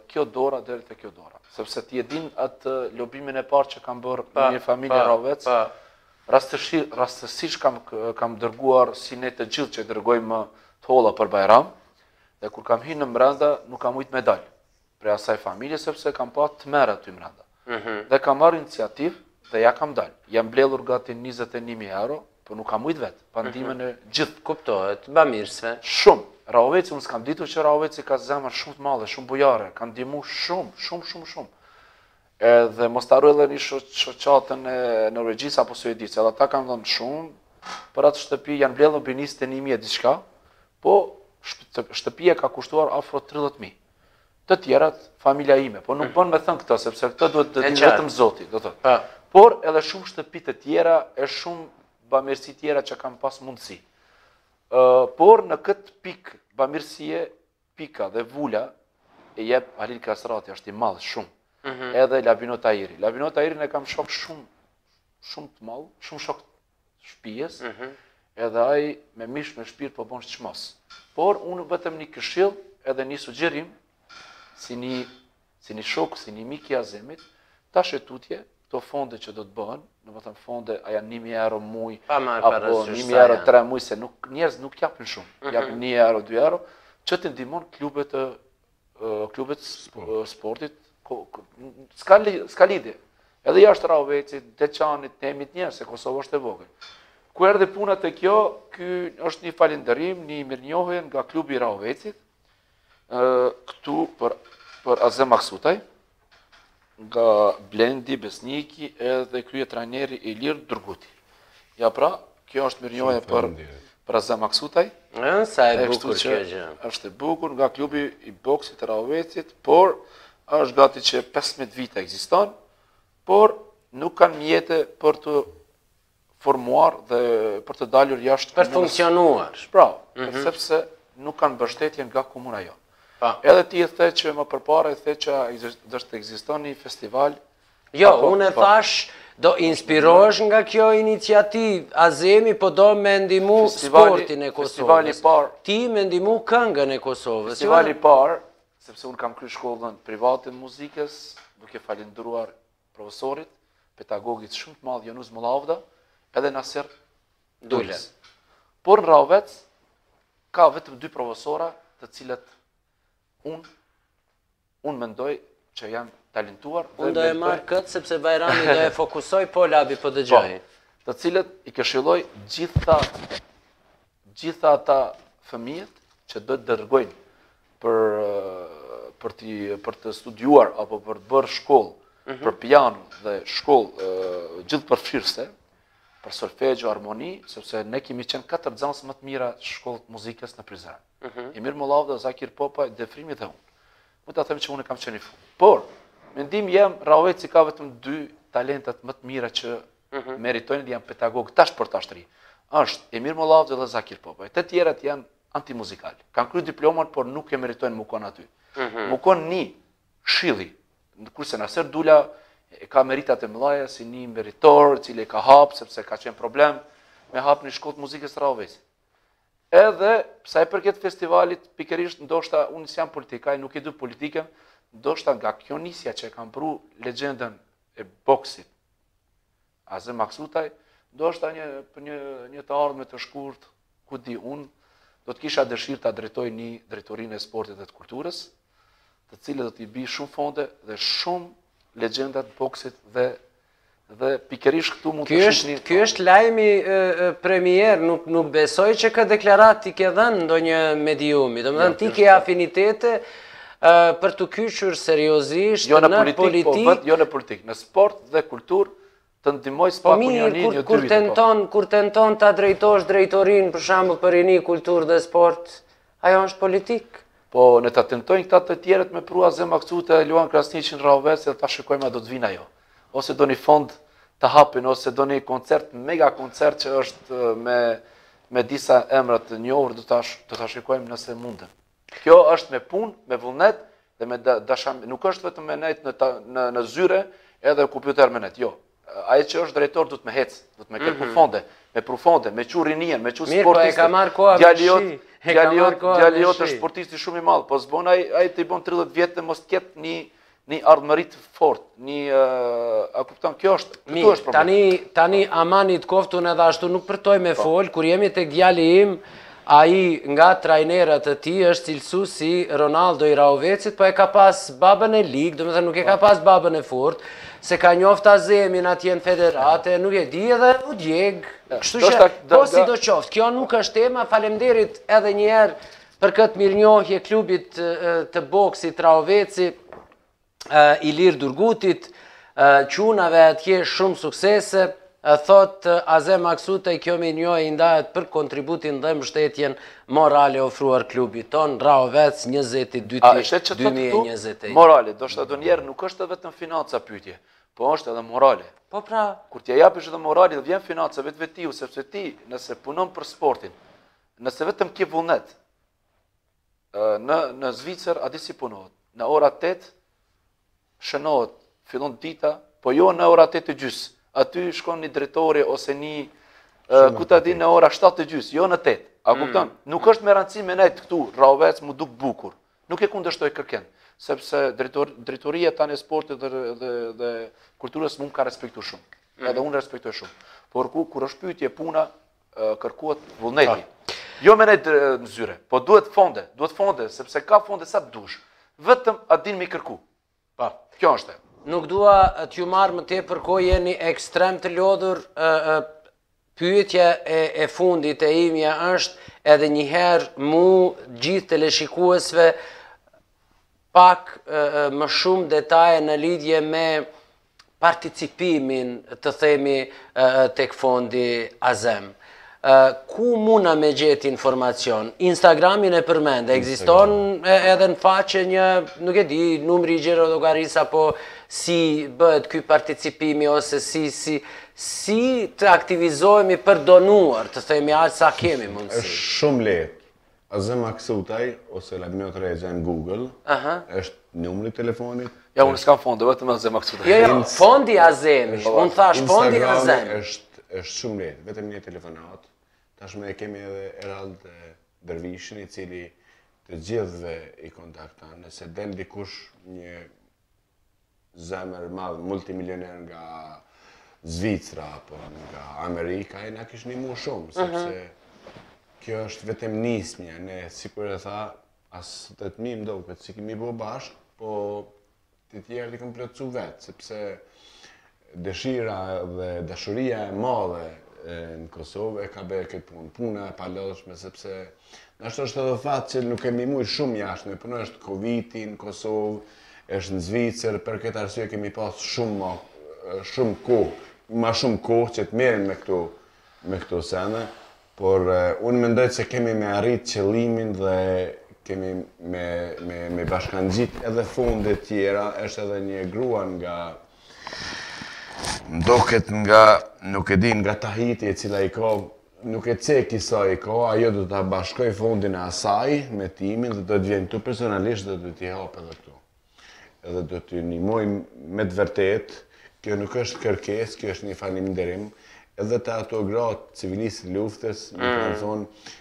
kjo dora deri te kjo dora. Sepse ti e din atë lobimin e parë që kam bërë në një familje rovec, rastësisht kam, kam dërguar si ne të gjithë që dërgojmë të holla për Bajram, dhe kur kam hinë në mbrenda, nuk kam mujt me dalë. prej asaj familje sepse kam pa tmerr aty mrenda. Dhe kam marr iniciativë dhe ja kam dal. Janë mbledhur gati 21000 euro, po nuk kam mujt vet, pa ndihmën e të gjithëve. Kuptohet, bamirësve. Shumë. Rahoveci, unë s'kam ditë që Rahoveci ka zemër shumë të madhe, shumë bujare, kanë ndihmu shumë, shumë, shumë, shumë. Edhe mos ta harroj edhe një shoqatë në Norvegjisë apo Suedisë, edhe ata kanë dhënë shumë për atë shtëpi, janë mbledhur mbi 21000 e diçka, po shtëpia ka kushtuar afro 30000. Të tjerat, familja ime, po nuk bën me thënë këto, sepse këto duhet t'i dijë vetëm Zoti, do të thotë. Por edhe shumë shtëpi të tjera, e shumë bamirësi tjera që kam pas mundësi. Por në këtë pikë bamirësie, pika dhe vula, e jep Halil Kastrati, është i madh shumë. Mhm. Edhe Labinot Tahiri. Labinot Tahirin e kam shok shumë, shumë të madh, shumë shok shpije, mhm. edhe ai me mish me shpirt po bon çmos. Por, unë vetëm një këshillë edhe një sugjerim, si një, si një shok, si një mik i Azemit, tash e tutje, këto fonde që do të bëhen, domethënë fonde, a janë 1.000 euro në muj, apo 1.000 euro 3 muj, se nuk, njerëzit nuk japin shumë, mm -hmm. japin 1 euro, 2 euro, që t'i ndihmon klubet të klubet e sportit, s'ka lidhje. Edhe jashtë Rahovecit, Deçanit, të themi njëherë, se Kosova është e vogël. Kur erdhi puna te kjo, kjo është një falënderim, një mirënjohje nga klubi i Rahovecit, këtu për Azem Maksutaj, nga Blendi, Besniki edhe kryetrajneri Ilir Durguti. Ja pra, kjo është mirënjohje për për Azem Maksutaj. Sa e bukur kjo gjë. Është e bukur nga klubi i boksit të Rahovecit, por është gati që 15 vite ekziston, por nuk kanë mjete për t'u formuar dhe për të dalur jashtë për të funksionuar. Pra, mm -hmm. sepse nuk kanë mbështetje nga komuna jonë. Po. Edhe ti e the që më përpara e the që do të ekziston një festival. Jo, po, unë e thash do inspirohesh nga kjo iniciativë. Azemi po do me ndihmu sportin e Kosovës. Festivali i parë. Ti me ndihmu këngën e Kosovës. Jo? Festivali i parë, sepse unë kam kry shkollën private të muzikës, duke falënderuar profesorit, pedagogit shumë të madh Jonuz Mullavdaj, edhe Naser Dulës. Por në Rahovec ka vetëm dy profesora, të cilët unë unë mendoj që janë të talentuar. Unë do e marr këtë sepse Bajrami do e fokusoj po Labi po dëgjoj. Po, të cilët i këshilloj gjitha gjitha ata fëmijët që do të dërgojnë për për të për të studiuar apo për të bërë shkollë mm -hmm. për piano dhe shkollë gjithëpërfshirëse për solfeggio, harmoni, sepse ne kemi qenë katër nxënës më të mirë të shkollës së muzikës në Prizren. Mm -hmm. Emir Mullavda, Zakir Popa, Defrimi dhe unë. Mund ta them që unë kam qenë i fundit. Por mendimi jem Rahoveci ka vetëm dy talentet më të mira që Mhm. meritojnë dhe janë pedagogë tash për tash të ri. Është Emir Mullavda dhe Zakir Popa. Të tjerët janë antimuzikal. Kanë kry diplomat, por nuk e meritojnë me konë aty. Mhm. Me konë në Xhili, kurse Naser Dula, e ka meritat e mëdhaja, si një meritor, cili e ka hapë, sepse ka qenë problem, me hapë një shkollë t'muzikës n'Rahovec. Edhe, sa i përket festivalit, pikërisht, ndoshta, unë s'jam politikan, nuk e du politikën, ndoshta nga kjo nisma që e kam pru legendën e boksit, Azem Maksutaj, ndoshta një, për një, një të ardhme të shkurt, ku di unë, do të kisha dëshirë të drejtoj një drejtori e sportit dhe të kulturës, të cilës do t'i bi shumë fonde dhe shumë legjenda t'boksit dhe dhe pikërisht këtu mund të shihni. Ky është lajmi premier, nuk nuk besoj që këtë deklaratë ti ke dhënë ndonjë mediumi. Domethënë jo, ti ke afinitete Për t'u kyçur seriozisht në politikë... Jo në politikë, në sport dhe kulturë, të ndihmoj së paku një një një dy vitë. Po mirë, kur tenton ta drejtosh drejtorinë për shembull për rini, kulturë dhe sport, ajo është politikë. Po le ta tentojnë këta të tjerët me pru Azem Maksutajn e Luan Krasniqin n'Rahovec dhe ta shikojmë a do të vijnë a jo. Ose ndonjë fond ta hapin, ose ndonjë koncert, mega koncert që është me disa emra të njohur, do ta shikojmë nëse mundën. Kjo është me punë, me vullnet dhe me dashni, nuk është vetëm me nejt në në në zyre, edhe kompjuter me nejt, jo. Ai që është drejtor duhet me hec, duhet me kërku mhm. me pru fonde, me pru fonde, me çu rininë, me çu sportistët. Mirë, po e ka marr koha me shi. Djali jot, djali jot është sportist shumë i madh, po s'bon ai, ai t'i bon 30 vjet dhe mos të ketë një Një ardhmëri të fortë, një a kupton, kjo është, këtu është problem. Tani tani po. amanet t'koftë edhe ashtu nuk përtoj me po. fol, kur jemi tek djali im, ai nga trajnerët e tij është cilësu si Ronaldo i Rahovecit, po e ka pas babën e lig, domethënë nuk e ka po. pas babën e fortë, s'e ka njoftë Azemin atje në federatë, nuk e di edhe u djeg. Kështu që po sidoqoftë, kjo nuk është tema, faleminderit edhe një herë Për këtë mirënjohje klubit të boksit Rahoveci, Ilir Durgutit, çunave atje shumë suksese, thotë Azem Maksutaj, kjo mirënjohje i ndahet për kontributin dhe mbështetjen morale ofruar klubit tonë, Rahovec 22 gusht 2021. Morale, do të thotë nuk është edhe vetëm financa pytje, po është edhe morale. Po pra... Kur t'ja japësh edhe morale dhe vjen financa vetë vetiu, sepse ti nëse punon për sportin, Nëse vetëm ke vullnet, në, në Zvicër, a di si punohet? Në ora 8, shënohet, fillon dita, po jo në ora 8 e gjysë. Aty shkon një drejtori ose një, ku ta di në ora 7 e gjysë, jo në 8. A mm. kupton? Mm. Nuk është me rëndësi me nejtë këtu, Rahovec, mu duk bukur. Nuk e kundërshtoj kërkënd, sepse drejtor, drejtoria tani e sportit dhe, dhe, dhe kulturës mu m'ka respektu shumë. Mm. Edhe unë respektoj shumë. Por ku, kur është pytje puna, kërkohet vullneti. Jo me nejtë në zyre, po duhet fonde, duhet fonde, sepse ka fonde sa të dush. Vetëm a din me i kërku. Pa. Po. Kjo është e. Nuk dua të ju marr më tepër kohë jeni ekstrem të lodhur, pyetja e, e fundit e imja është edhe njëherë për gjithë teleshikuesit pak e, e, më shumë detaje në lidhje me participimin të themi tek fondi Azem. Ku mundna me gjetë informacion? Instagramin e përmende, ekziston edhe në faqe një, nuk e di, numri i xhirollogarisë, apo si bëhet ky participimi, ose si, si, si të aktivizohemi për donuar, të themi aq sa kemi mundësi. Shumë lehtë. Azem Maksutaj ose Labinot Rexha në Google, Aha. është numri i telefonit. Ja, unë s'kam fonde, vetëm Azem Maksutaj. Jo, jo, fondi Azemi, po, unë thashë fondi Azemi. Instagrami është, është shumë lehtë, vetëm një telefonatë. Tashmë e kemi edhe Erald Dervishin, i cili të gjithëve i kontakton, nëse del dikush një zemërmadh multimilioner nga Zvicra apo nga Amerika, ai na kish nimu shumë mhm. sepse kjo është vetëm nismja, ne sikur e thashë, as dhetë mijë do ketë si kemi bërë bashkë, po të tjerat i kam plotësu vetë, sepse Dëshira dhe dashuria e madhe në Kosovë e ka bërë këtë punë. Puna e palodhshme, sepse ndoshta është edhe fat që nuk kemi mujt shumë jashtë, me punë është Covidi në Kosovë, është në Zvicër, për këtë arsye kemi pas shumë ma shumë kohë, ma shumë kohë që të merremi me këto, me këto sene, Por unë mendoj se kemi me arrit qëllimin dhe kemi me, me, me bashkangjit edhe fondet tjera, është edhe një grua nga ndokah nga, nuk e di, nga Tahiti e cila i ka nuk e cek i sa i ka, ajo do ta bashkojë fondin e asaj me timin dhe do të vijë këtu personalisht dhe do t'i hapë edhe këtu. Edhe do t'ju ndihmojmë me të vërtetë. Kjo nuk është kërkesë, kjo është një falënderim edhe te ato gratë civile të luftës, më kanë mm. thonë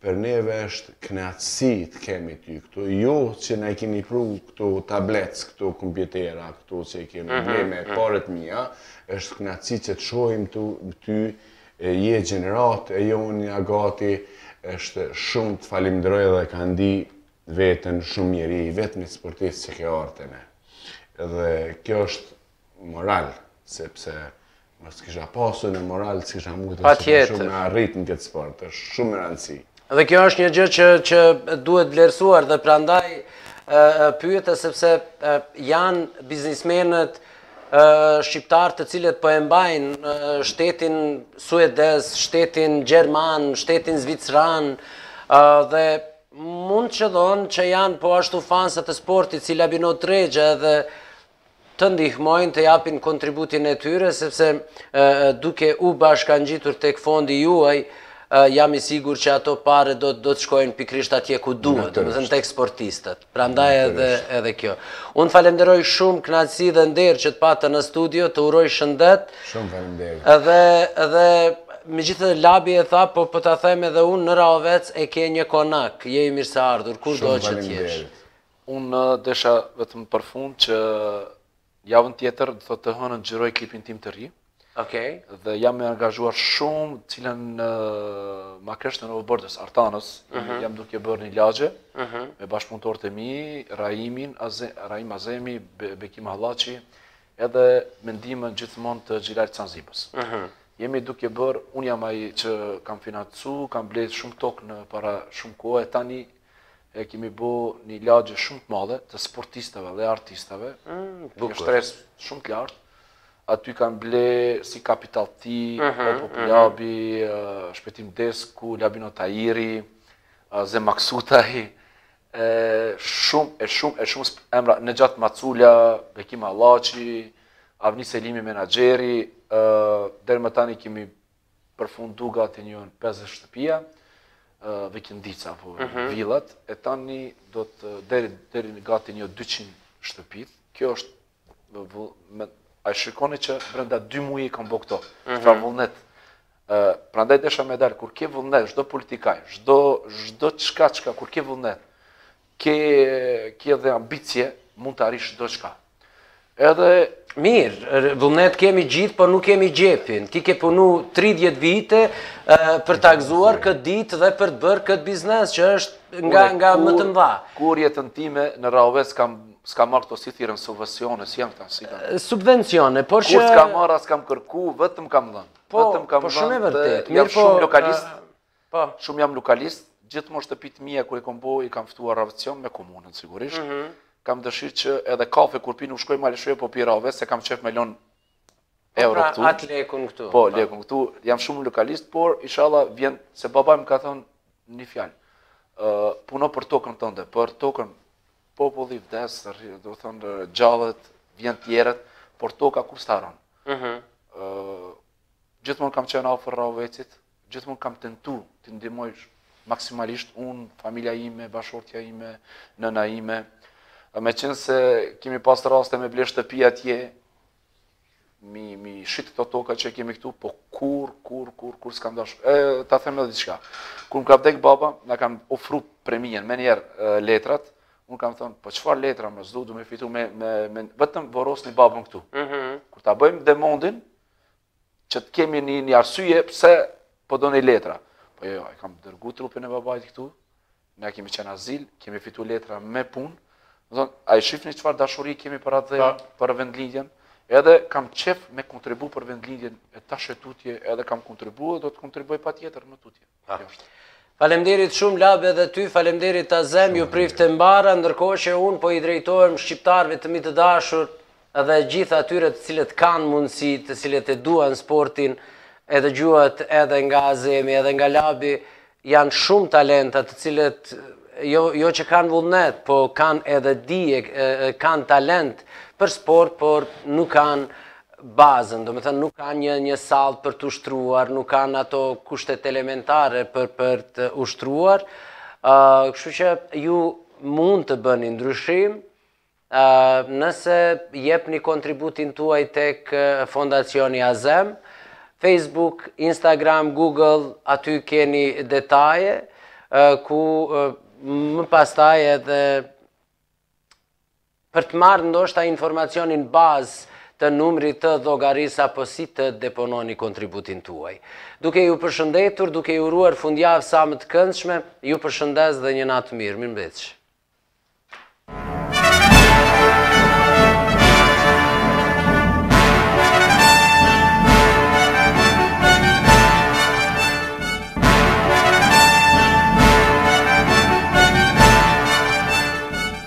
për neve është kënaqësi të kemi ty këtu, jo që na i ke pru këta tablets, këta kompjutera, këta që i kemi mhm, ble me, mhm. paret e mija, është kënaqësi që të shohim ty, je gjeneratë e jona gati, është shumë të falënderoj dhe kam ndi veten shumë mirë, i vetmi sportist që ke ardh te ne. Dhe kjo është moral, sepse mos kisha pasur moral, s'kisha mujtë shumë me arrit në këtë sport, është shumë me rëndësi. Dhe kjo është një gjë që, që duhet vlerësuar dhe prandaj pyeta sepse janë biznesmenët shqiptarë të cilët po e mbajnë shtetin suedez, shtetin gjerman, shtetin zviceran dhe Mund të qëllojë që janë po ashtu fansa të sportit si Labinot Rexha edhe të ndihmojnë të japin kontributin e tyre, sepse duke u bashkangjitur tek fondi juaj, jam i sigurt që ato pare do të shkojnë pikërisht atje ku duhet, domethënë tek sportistët. Prandaj edhe kjo. Unë të falënderoj shumë kënaqësi dhe nder që të patëm në studio, të uroj shëndet, Shumë faleminderit. Edhe edhe megjithatë Labi e tha, po po ta them edhe unë në Rahovec e ke një konak. Je i mirëseardhur kur do që të jesh. Unë desha vetëm për fund që javën tjetër ditën e hënë xhiroj klipin tim të ri. Okej. Okay. Dhe jam e angazhuar shumë, Gjilan në Makresh të Novobërdës, Artanës, uh mhm. -huh. jam duke bërë një lagje, uh mhm. -huh. me bashkëpunëtorët e mi, Raimin, Aze, Raim Azemi, Be Bekim Hallaçi, Edhe me ndihmën gjithmonë të Xhelalit dhe Azizit. Jemi duke bërë, unë jam ai që kam financu, kam ble shumë tokë para shumë kohë, e tani e kemi bo një lagje shumë të madhe, të sportistave dhe artistave, mm, një shtresë shumë të lartë, aty kanë ble si Capital T, mhm, po po Labi, mhm. Shpëtim Desku, Labinot Tahiri, Azem Maksutaj, e shumë e shumë e shumë emra Nexhat Macula, Bekim Hallaçi, Avni Selimi menaxheri, ë deri më tani kemi përfundu gati një 50 shtëpia, ë vikendica apo mm -hmm. villa e tani do të jenë deri në gati një 200 shtëpi. Kjo është A shikoni që brenda dy muje i kam bo këto, mhm. pra vullnet. Prandaj desha me dalë, kur ke vullnet, çdo politikan, çdo çka çka, kur ke vullnet, ke dhe ambicje, mund të arrish çdo çka. Edhe... Mirë, vullnet kemi gjithë, por nuk kemi xhepin. Ti ke punu 30 vite për ta gëzuar këtë ditë dhe për të bërë këtë biznes, që është nga më të mëdha. Kurrë jetën time në Rahovec kam S'kam marrë këto si thirren subvencione, si janë këta, si kanë. Subvencione, por që... Kurrë s'kam marrë, as kam kërku, vetëm kam dhënë. Po, po shumë e vërtetë. Jam shumë po, lokalist, po. shumë jam lokalist, gjithmonë shtëpitë e mia kur i kom bo, i kam ftuar Rahovecin me komunën, sigurisht. Mhm. Kam dëshirë që edhe kafe kur pi nuk shkoj Malishevë, po pi Rahovec, se kam qef me lonë Po euro pra, këtu. Atë lekun këtu. Po, pra. lekun këtu. Jam shumë lokalist, por ishalla vjen se baba më ka thënë një fjalë. Ë uh, puno për tokën tënde, për tokën populli vdes, domethonë gjallët, vjen tjerët, por toka kurrë s'shteron. Mhm. Ë uh, gjithmonë kam qenë afër Rahovecit, Gjithmonë kam tentu të ndihmoj maksimalisht unë, familja ime, bashkëshortja ime, nëna ime. Meqenëse kemi pas raste me ble shtëpi atje, mi, mi shit këto toka që kemi këtu, po kurrë, kurrë, kurrë, kurrë s'kam dash. E, ta them edhe diçka. Kur më ka vdek baba, na kanë ofru premien, menjëherë letrat, unë kam thënë, po çfarë letra më s'du, du me fitu me, me, me vetëm vorrosni babën këtu. Mm -hmm. Kur ta bëjmë demandin, që të kemi një, një arsye pse po doni letra. Po jo, jo, e kam dërgu trupin e babajt këtu, ne kemi qenë azil, kemi fitu letra me punë, Zon, a i shifni çfarë dashuri kemi për atdhe për vendlindjen, edhe kam qef me kontribu për vendlindjen e tash e tutje, edhe kam kontribu dhe do të kontribuoj patjetër më tutje. Falemderit shumë Lab edhe ty, falemderit Azem, ju priftë e mbara, ndërkohë që unë po i drejtohem shqiptarëve të mi të dashur dhe gjithë atyre të cilët kanë mundësi, të cilët e duan sportin, e dëgjuat edhe nga Azemi, edhe nga Labi, janë shumë talenta të cilët jo, jo që kanë vullnet, po kanë edhe dije, kanë talent për sport, por nuk kanë bazën, domethënë nuk kanë një një sallë për të ushtruar, nuk kanë ato kushtet elementare për për të ushtruar. ë uh, Kështu që ju mund të bëni ndryshim ë uh, nëse jepni kontributin tuaj tek Fondacioni Azem, Facebook, Instagram, Google, aty keni detaje uh, ku uh, më pastaj edhe Për të marrë ndoshta informacionin bazë të numrit të llogarisë apo si të depononi kontributin tuaj. Duke ju përshëndetur, duke ju uruar fundjavë sa më të këndshme, ju përshëndes dhe një natë të mirë. Mirëmbetshi.